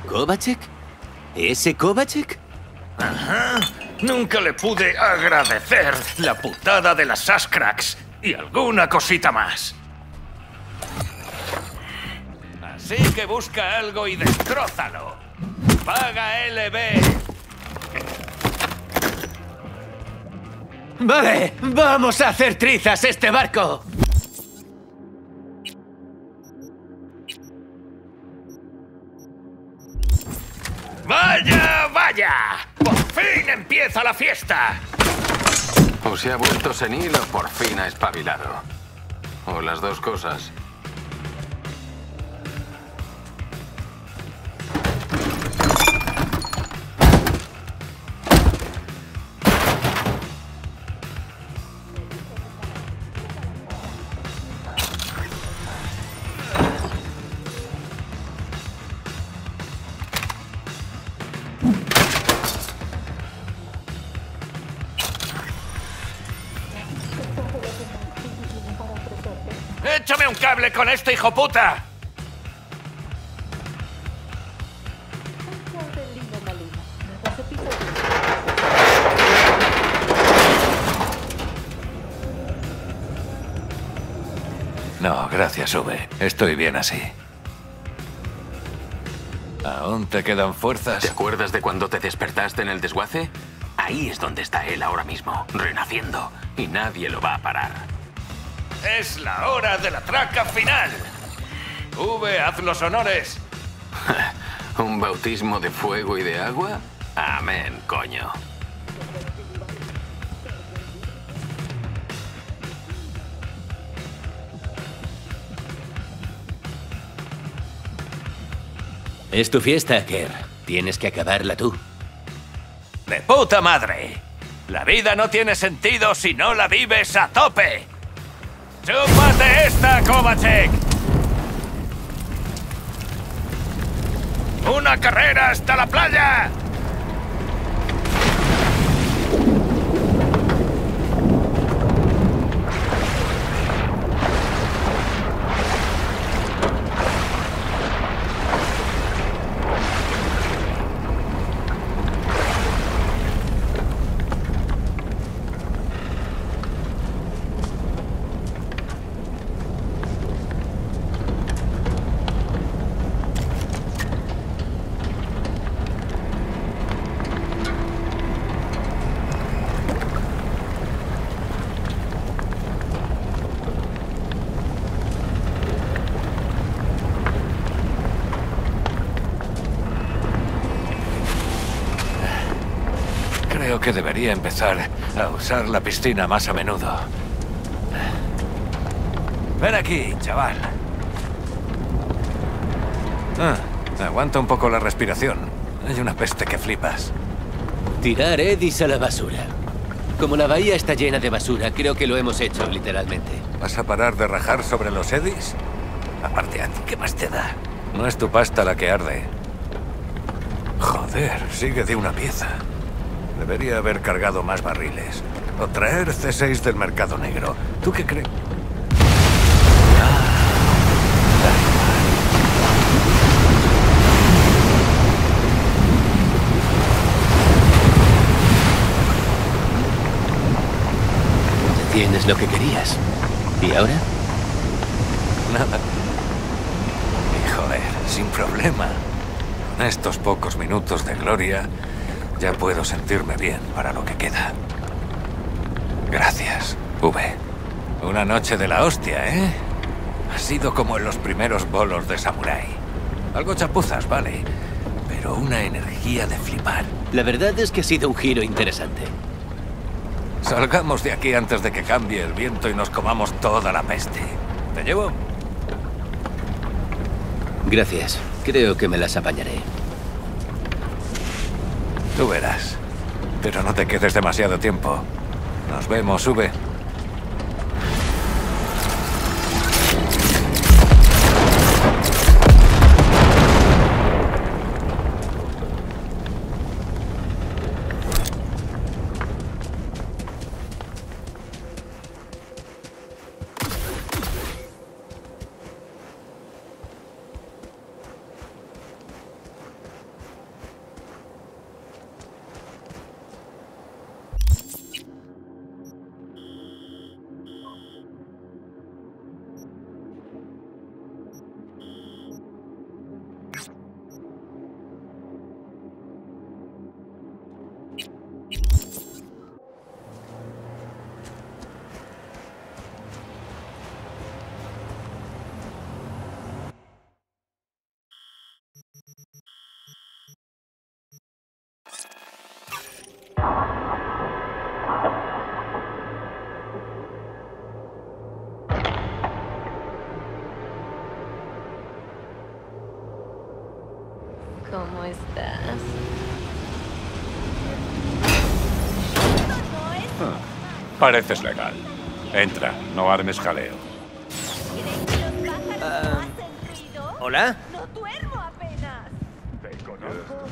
¿Kovacek? ¿Ese Kovacek? Ajá. Nunca le pude agradecer la putada de las Ascrax y alguna cosita más. Así que busca algo y destrózalo. Paga LB. Vale, vamos a hacer trizas este barco. ¡Vaya, vaya! ¡Por fin empieza la fiesta! O se ha vuelto senil o por fin ha espabilado. O las dos cosas. Con este hijo puta! No, gracias, V. Estoy bien así. ¿Aún te quedan fuerzas? ¿Te acuerdas de cuando te despertaste en el desguace? Ahí es donde está él ahora mismo, renaciendo. Y nadie lo va a parar. Es la hora de la traca final. V, haz los honores. ¿Un bautismo de fuego y de agua? Amén, coño. Es tu fiesta, Kerr. Tienes que acabarla tú. ¡De puta madre! La vida no tiene sentido si no la vives a tope. ¡Chúpate esta, Kovacek! ¡Una carrera hasta la playa! Creo que debería empezar a usar la piscina más a menudo. Ven aquí, chaval. Ah, aguanta un poco la respiración. Hay una peste que flipas. Tirar Edis a la basura. Como la bahía está llena de basura, creo que lo hemos hecho, literalmente. ¿Vas a parar de rajar sobre los Edis? Aparte, ¿a ti qué más te da? No es tu pasta la que arde. Joder, sigue de una pieza. Debería haber cargado más barriles. O traer C6 del mercado negro. ¿Tú qué crees? Tienes lo que querías. ¿Y ahora? Nada. Y joder, sin problema. Con estos pocos minutos de gloria, ya puedo sentirme bien para lo que queda. Gracias, V. Una noche de la hostia, ¿eh? Ha sido como en los primeros bolos de Samurai. Algo chapuzas, vale. Pero una energía de flipar. La verdad es que ha sido un giro interesante. Salgamos de aquí antes de que cambie el viento y nos comamos toda la peste. ¿Te llevo? Gracias. Creo que me las apañaré. Tú verás. Pero no te quedes demasiado tiempo. Nos vemos, sube. Pareces legal. Entra, no armes jaleo. ¿Hola? No duermo apenas. Te conozco.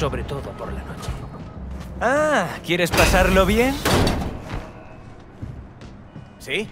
Sobre todo por la noche. Ah, ¿quieres pasarlo bien? ¿Sí?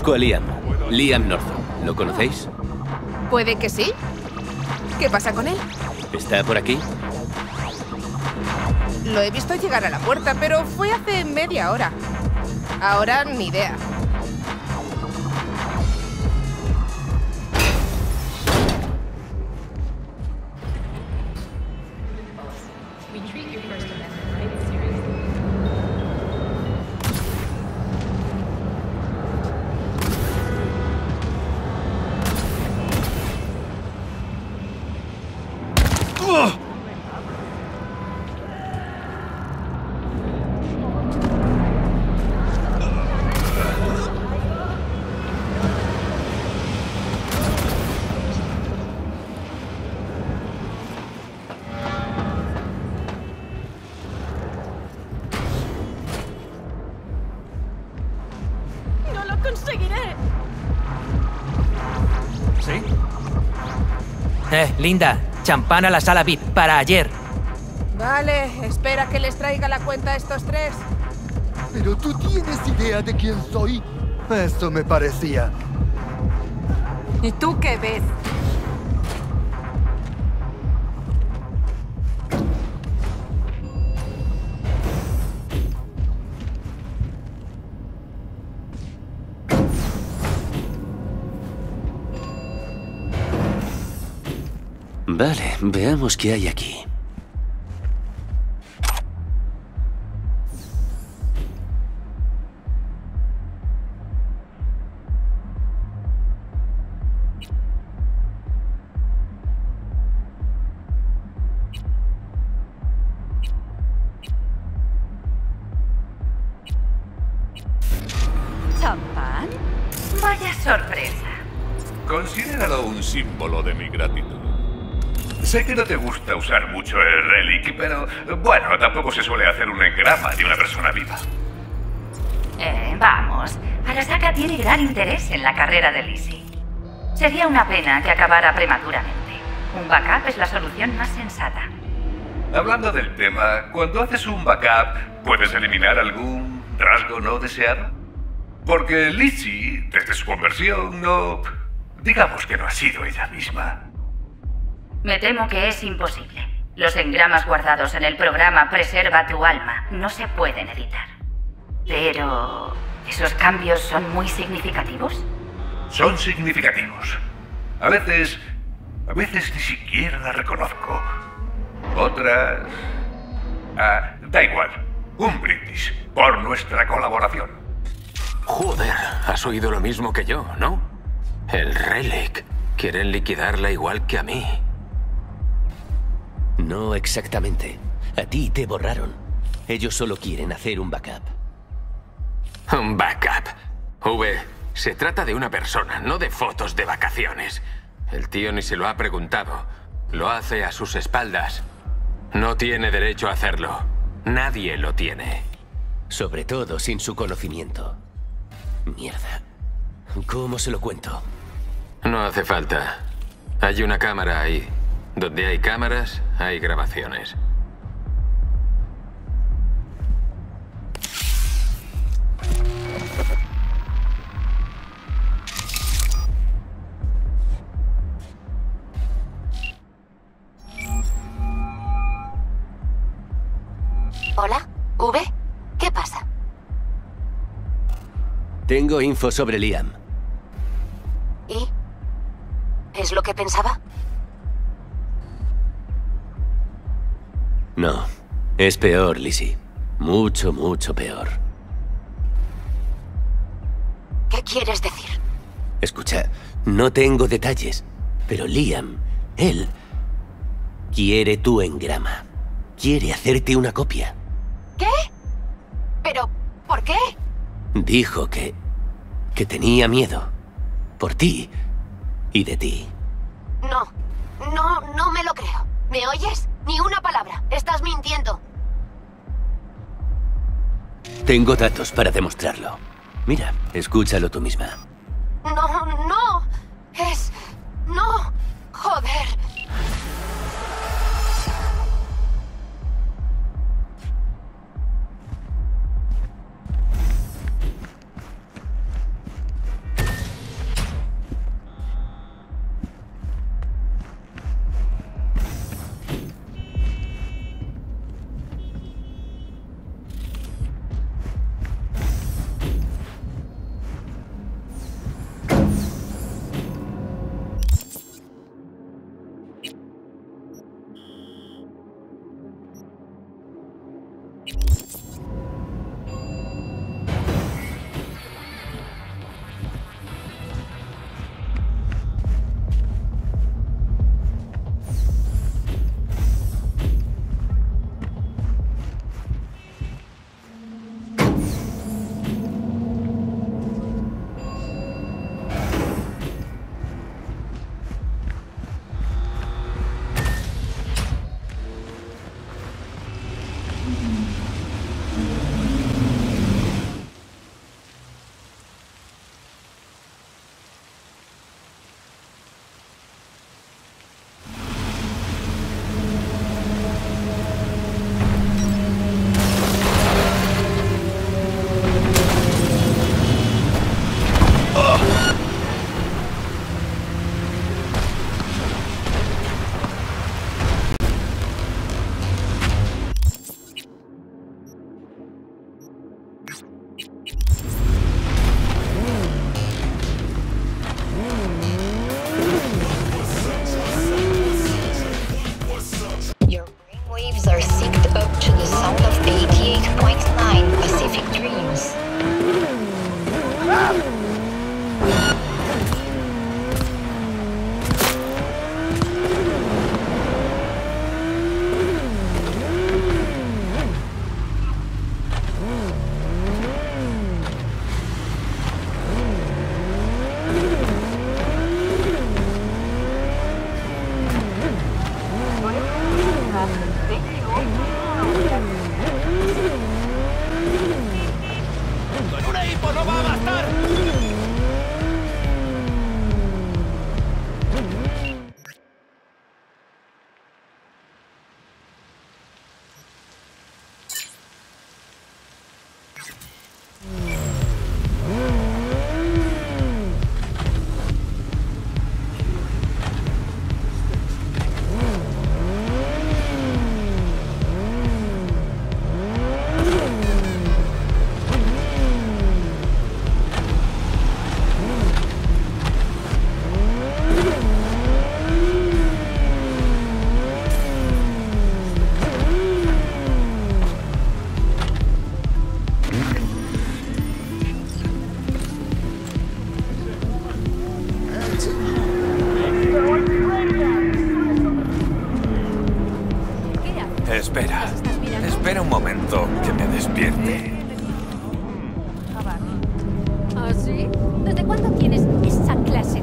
Busco a Liam. Liam. ¿Lo conocéis? Puede que sí. ¿Qué pasa con él? ¿Está por aquí? Lo he visto llegar a la puerta, pero fue hace media hora. Ahora ni idea. Eh, Linda, champán a la sala VIP para ayer. Vale, espera que les traiga la cuenta a estos tres. Pero tú tienes idea de quién soy. Eso me parecía. ¿Y tú qué ves? Vale, veamos qué hay aquí. Mucho el relic, pero bueno, tampoco se suele hacer un engrama de una persona viva. Eh, vamos, Arasaka tiene gran interés en la carrera de Lizzie. Sería una pena que acabara prematuramente. Un backup es la solución más sensata. Hablando del tema, cuando haces un backup, ¿puedes eliminar algún rasgo no deseado? Porque Lizzie, desde su conversión, no... Digamos que no ha sido ella misma. Me temo que es imposible. Los engramas guardados en el programa Preserva tu alma no se pueden editar. Pero ¿Esos cambios son muy significativos? Son significativos. A veces... A veces ni siquiera las reconozco. Otras... Ah, da igual. Un brindis por nuestra colaboración. Joder, has oído lo mismo que yo, ¿no? El Relic. Quieren liquidarla igual que a mí. No exactamente. A ti te borraron. Ellos solo quieren hacer un backup. Un backup. V, se trata de una persona, no de fotos de vacaciones. El tío ni se lo ha preguntado. Lo hace a sus espaldas. No tiene derecho a hacerlo. Nadie lo tiene. Sobre todo sin su conocimiento. Mierda. ¿Cómo se lo cuento? No hace falta. Hay una cámara ahí. Donde hay cámaras, hay grabaciones. Hola, V, ¿qué pasa? Tengo info sobre Liam. ¿Y? ¿Es lo que pensaba? No. Es peor, Lizzie. Mucho, mucho peor. ¿Qué quieres decir? Escucha, no tengo detalles, pero Liam, él, quiere tu engrama. Quiere hacerte una copia. ¿Qué? ¿Pero por qué? Dijo que... que tenía miedo. Por ti y de ti. No, no, no me lo creo. ¿Me oyes? Ni una palabra. Estás mintiendo. Tengo datos para demostrarlo. Mira, escúchalo tú misma. No, no. Es... No. Joder.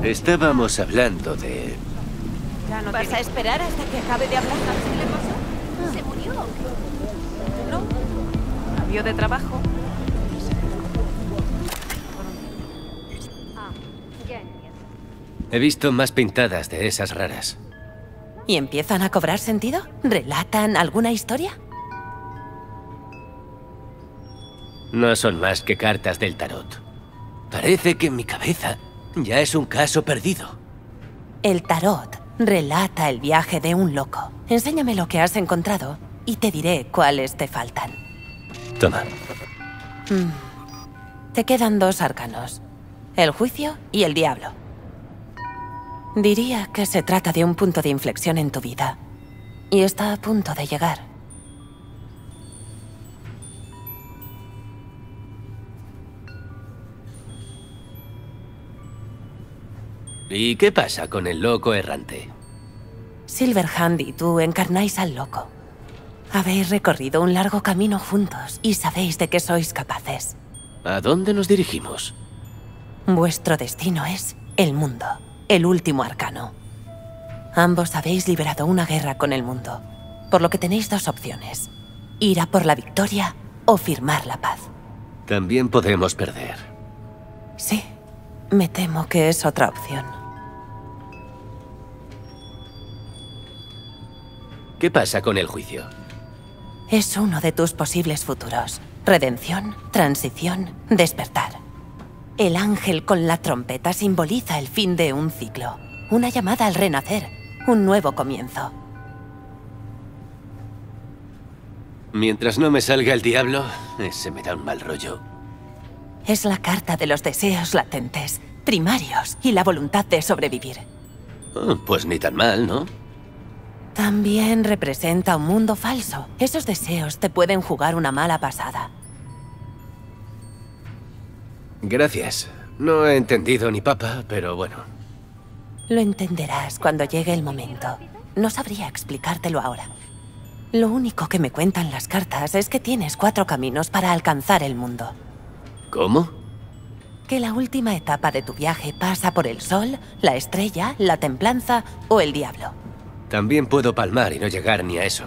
Estábamos hablando de... ¿Vas a esperar hasta que acabe de hablar? ¿Qué le pasó? ¿Se murió? No. Cambio de trabajo. Ah. He visto más pintadas de esas raras. ¿Y empiezan a cobrar sentido? ¿Relatan alguna historia? No son más que cartas del tarot. Parece que en mi cabeza ya es un caso perdido. El tarot relata el viaje de un loco. Enséñame lo que has encontrado y te diré cuáles te faltan. Toma. Mm. Te quedan dos arcanos. El juicio y el diablo. Diría que se trata de un punto de inflexión en tu vida. Y está a punto de llegar. ¿Y qué pasa con el loco errante? Silverhand y tú encarnáis al loco. Habéis recorrido un largo camino juntos y sabéis de qué sois capaces. ¿A dónde nos dirigimos? Vuestro destino es el mundo, el último arcano. Ambos habéis liberado una guerra con el mundo, por lo que tenéis dos opciones. Ir a por la victoria o firmar la paz. También podemos perder. Sí, me temo que es otra opción. ¿Qué pasa con el juicio? Es uno de tus posibles futuros. Redención, transición, despertar. El ángel con la trompeta simboliza el fin de un ciclo. Una llamada al renacer. Un nuevo comienzo. Mientras no me salga el diablo, ese me da un mal rollo. Es la carta de los deseos latentes, primarios y la voluntad de sobrevivir. Oh, pues ni tan mal, ¿no? También representa un mundo falso. Esos deseos te pueden jugar una mala pasada. Gracias. No he entendido ni papa, pero bueno. Lo entenderás cuando llegue el momento. No sabría explicártelo ahora. Lo único que me cuentan las cartas es que tienes cuatro caminos para alcanzar el mundo. ¿Cómo? Que la última etapa de tu viaje pasa por el sol, la estrella, la templanza o el diablo. También puedo palmar y no llegar ni a eso.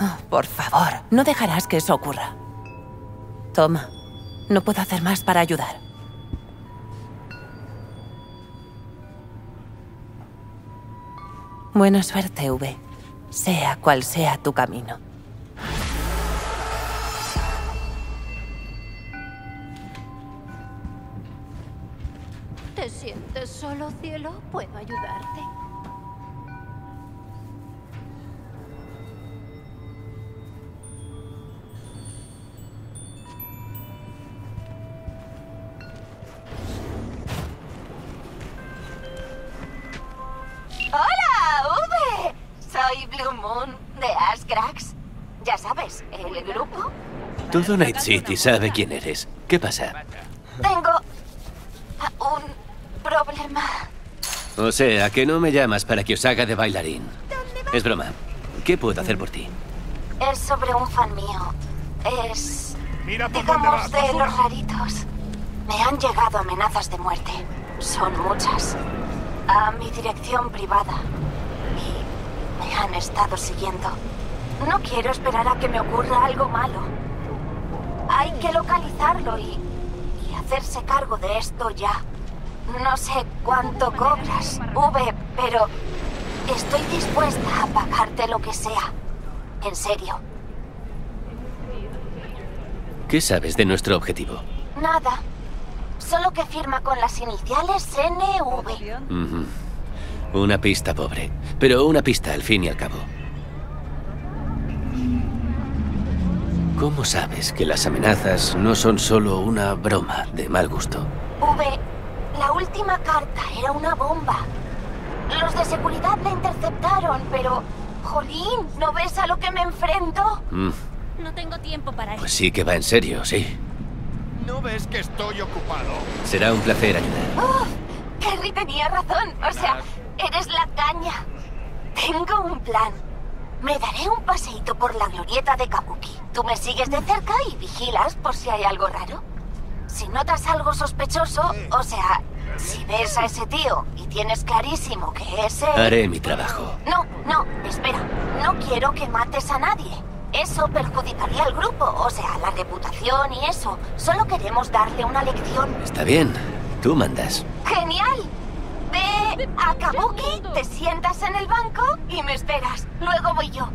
Oh, por favor, no dejarás que eso ocurra. Toma, no puedo hacer más para ayudar. Buena suerte, V. Sea cual sea tu camino. ¿Te sientes solo, cielo? ¿Puedo ayudarte? ¡Hola, V! Soy Blue Moon de Ash Cracks. Ya sabes, el grupo. Todo Night City sabe quién eres. ¿Qué pasa? Tengo un problema. O sea, que no me llamas para que os haga de bailarín. Es broma. ¿Qué puedo hacer por ti? Es sobre un fan mío. Es, digamos, de los raritos. Me han llegado amenazas de muerte. Son muchas. A mi dirección privada. Y me han estado siguiendo. No quiero esperar a que me ocurra algo malo. Hay que localizarlo y, y hacerse cargo de esto ya. No sé cuánto cobras, V, pero estoy dispuesta a pagarte lo que sea. En serio. ¿Qué sabes de nuestro objetivo? Nada. Solo que firma con las iniciales NV. Ujú. Una pista pobre, pero una pista al fin y al cabo. ¿Cómo sabes que las amenazas no son solo una broma de mal gusto? V, la última carta era una bomba. Los de seguridad la interceptaron, pero... Jolín, ¿no ves a lo que me enfrento? Mm, No tengo tiempo para eso. pues sí que va en serio, sí. ¿No ves que estoy ocupado? Será un placer ayudar. ¡Oh! Kerry tenía razón. O sea, eres la caña. Tengo un plan. Me daré un paseíto por la glorieta de Kabuki. Tú me sigues de cerca y vigilas por si hay algo raro. Si notas algo sospechoso, o sea, si ves a ese tío y tienes clarísimo que es él... Haré mi trabajo. No, no, espera. No quiero que mates a nadie. Eso perjudicaría al grupo, o sea, la reputación y eso. Solo queremos darle una lección. Está bien. Tú mandas. ¡Genial! Ve a Kabuki, te sientas en el banco y me esperas. Luego voy yo.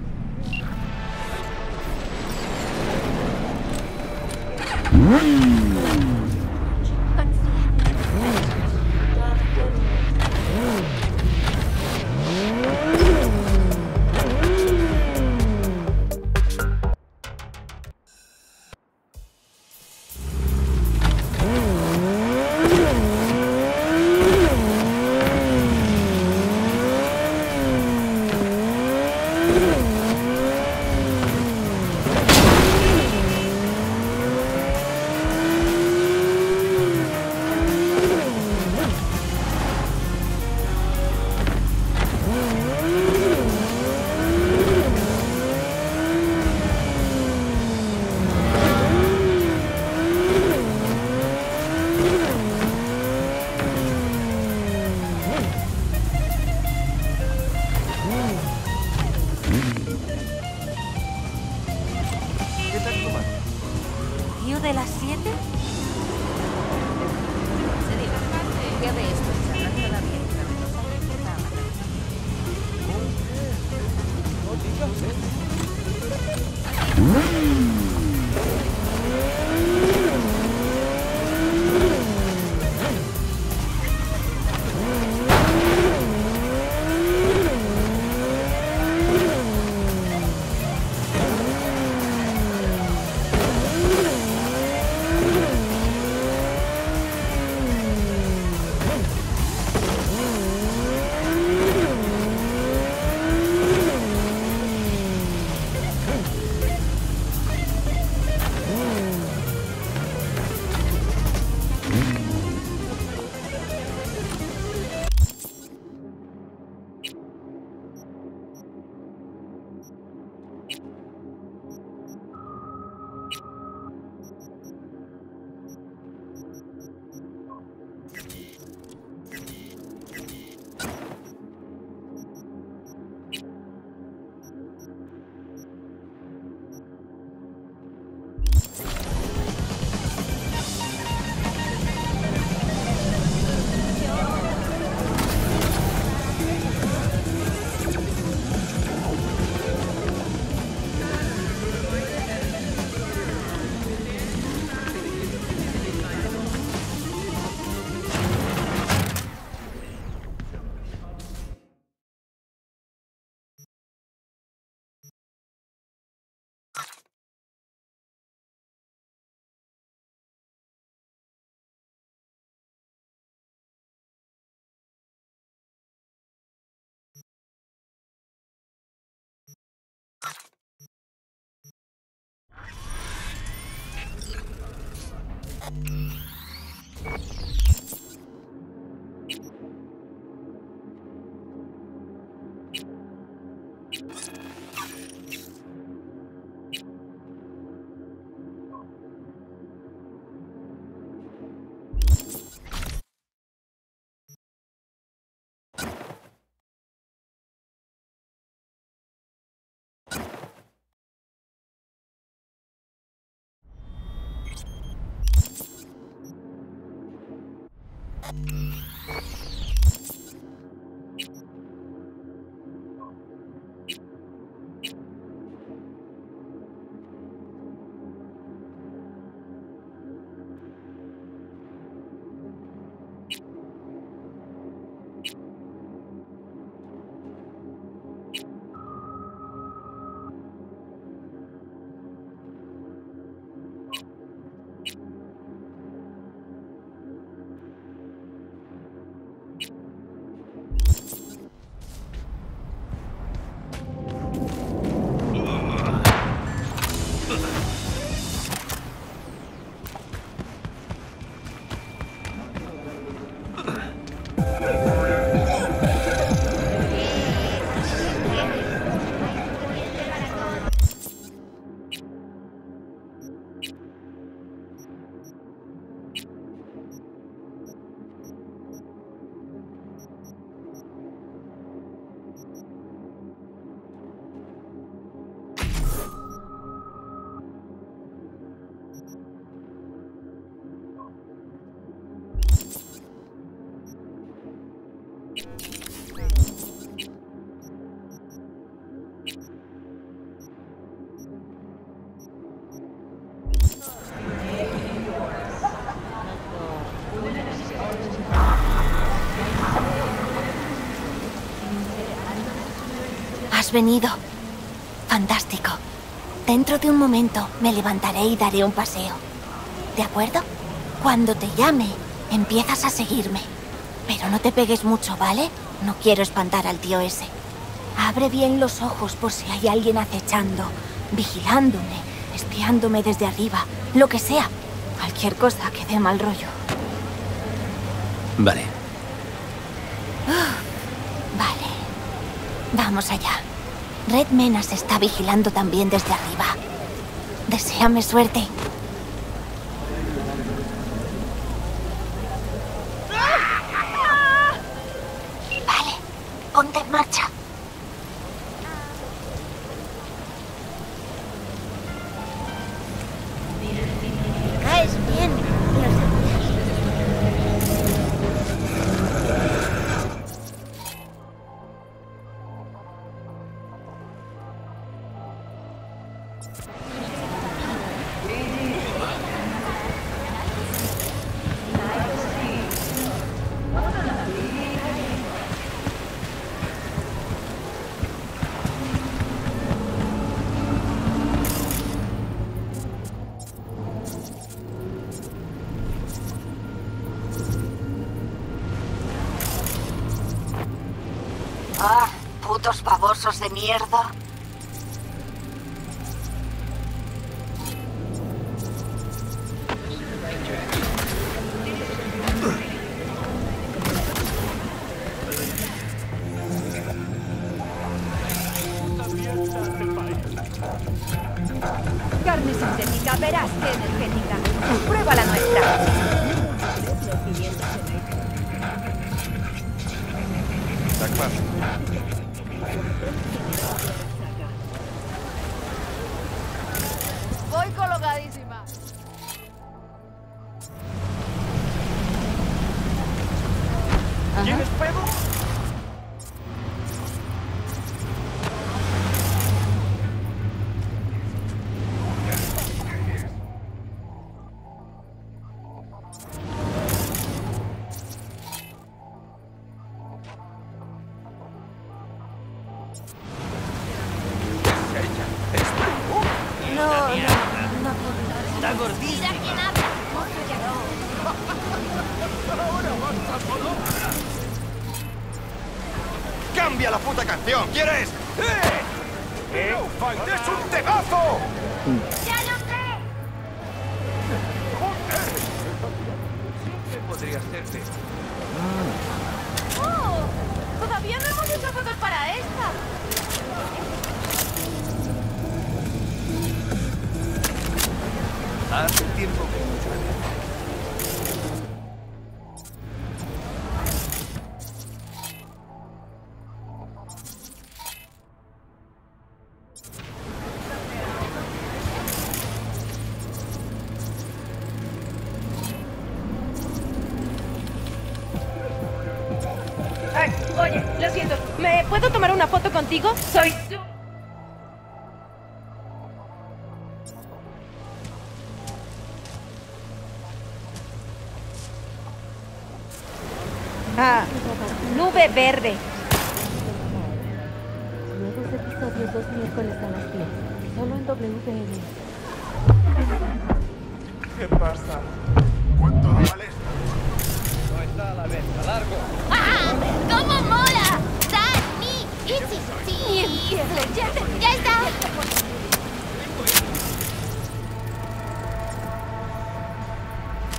Venido. Fantástico. Dentro de un momento me levantaré y daré un paseo. ¿De acuerdo? Cuando te llame, empiezas a seguirme. Pero no te pegues mucho, ¿vale? No quiero espantar al tío ese. Abre bien los ojos por si hay alguien acechando, vigilándome, espiándome desde arriba, lo que sea. Cualquier cosa que dé mal rollo. Vale. Vale. Vamos allá. Red Menas está vigilando también desde arriba. Deseame suerte. Vale, ponte en marcha. Babosos contigo? Soy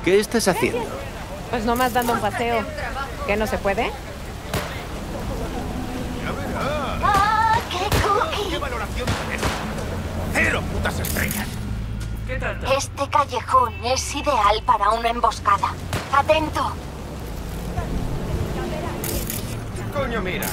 ¿Qué estás haciendo? Pues nomás dando un paseo. ¿Qué no se puede? ¡Ah, qué cookie! ¿Qué valoración? ¡Cero putas estrellas! ¿Qué tal? Este callejón es ideal para una emboscada. Atento. Coño, mira.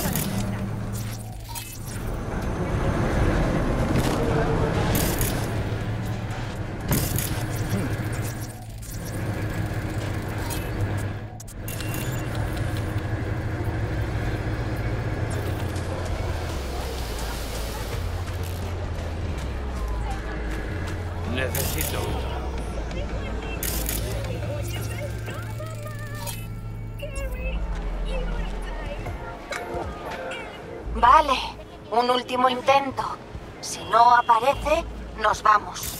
Intento. Si no aparece, nos vamos.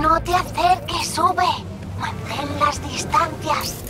No te acerques, sube. Mantén las distancias.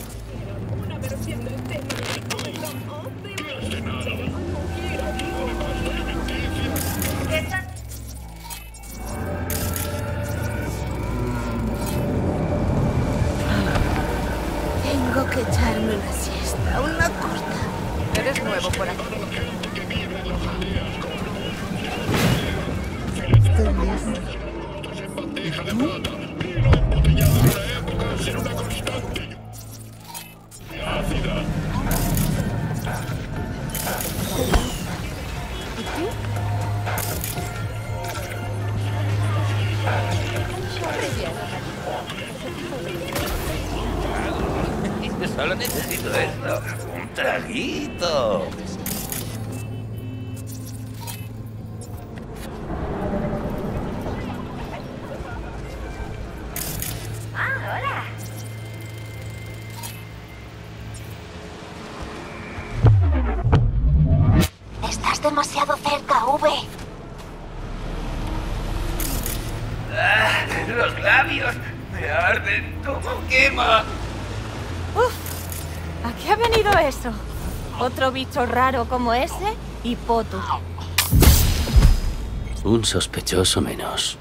Bicho raro como ese y Potu. Un sospechoso menos.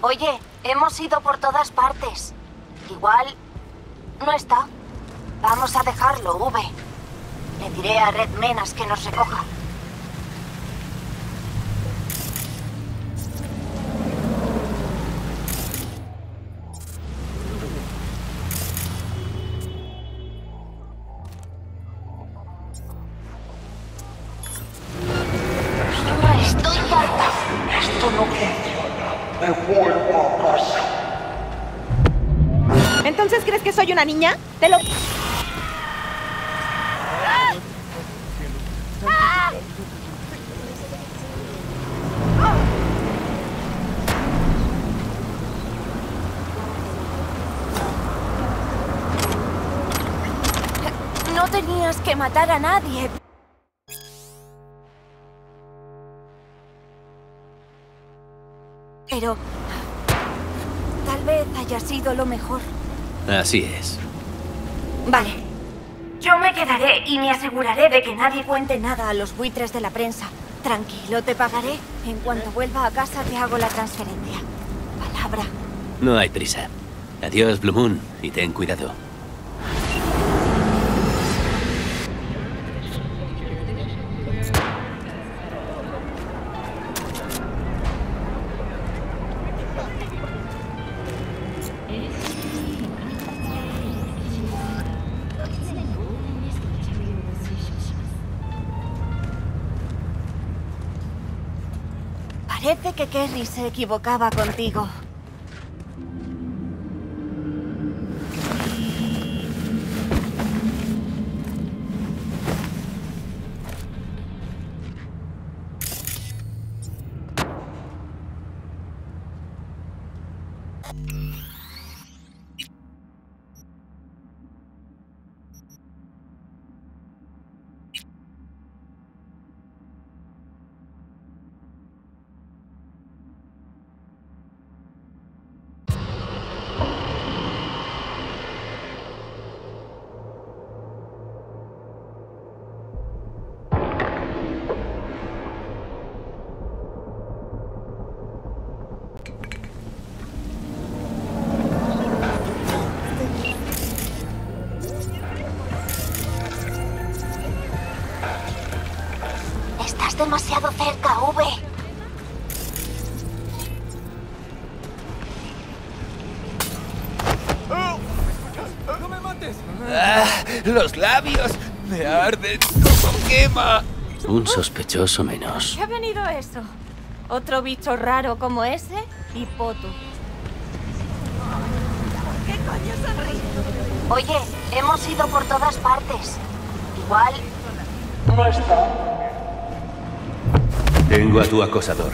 Oye, hemos ido por todas partes. Igual no está. Vamos a dejarlo, V. Le diré a Red Menas que nos recoja. Niña? Te lo... No tenías que matar a nadie. Pero... Tal vez haya sido lo mejor. Así es. Vale. Yo me quedaré y me aseguraré de que nadie cuente Nada a los buitres de la prensa. Tranquilo, te pagaré. En cuanto vuelva a casa te hago la transferencia. Palabra. No hay prisa. Adiós, Blue Moon, y ten cuidado. Parece que Kerry se equivocaba contigo. ¡Los labios! ¡Me arden como quema! Un sospechoso menos. ¿Qué ha venido eso? Otro bicho raro como ese y Potu. ¿Qué coño sonríe? Oye, hemos ido por todas partes. Igual no está. Tengo a tu acosador.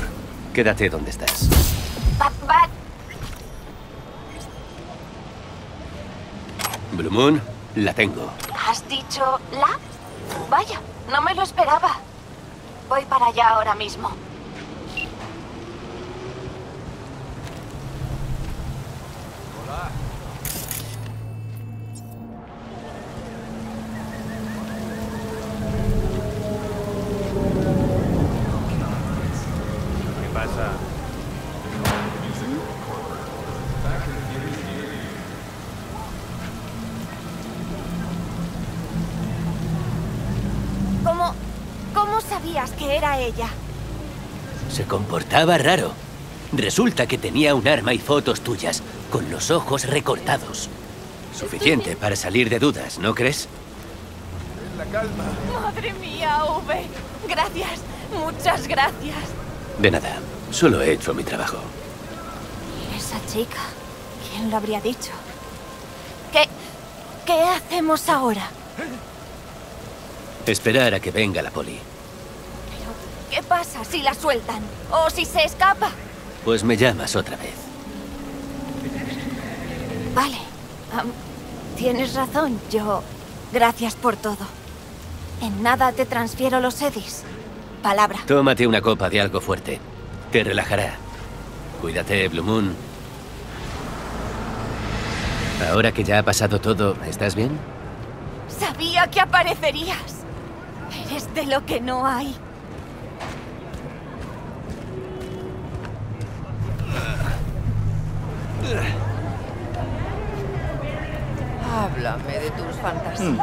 Quédate donde estás. Va, va. Blue Moon, la tengo. ¿Has dicho la? Vaya, no me lo esperaba. Voy para allá ahora mismo. Se comportaba raro. Resulta que tenía un arma y fotos tuyas, con los ojos recortados. Suficiente para salir de dudas, ¿no crees? La calma. Madre mía, V. Gracias. Muchas gracias. De nada. Solo he hecho mi trabajo. ¿Y esa chica? ¿Quién lo habría dicho? ¿Qué... ¿Qué hacemos ahora? Esperar a que venga la poli. ¿Qué pasa si la sueltan? ¿O si se escapa? Pues me llamas otra vez. Vale. Tienes razón. Yo... Gracias por todo. En nada te transfiero los edis. Palabra. Tómate una copa de algo fuerte. Te relajará. Cuídate, Blue Moon. Ahora que ya ha pasado todo, ¿estás bien? Sabía que aparecerías. Eres de lo que no hay. Háblame de tus fantasías. Mm.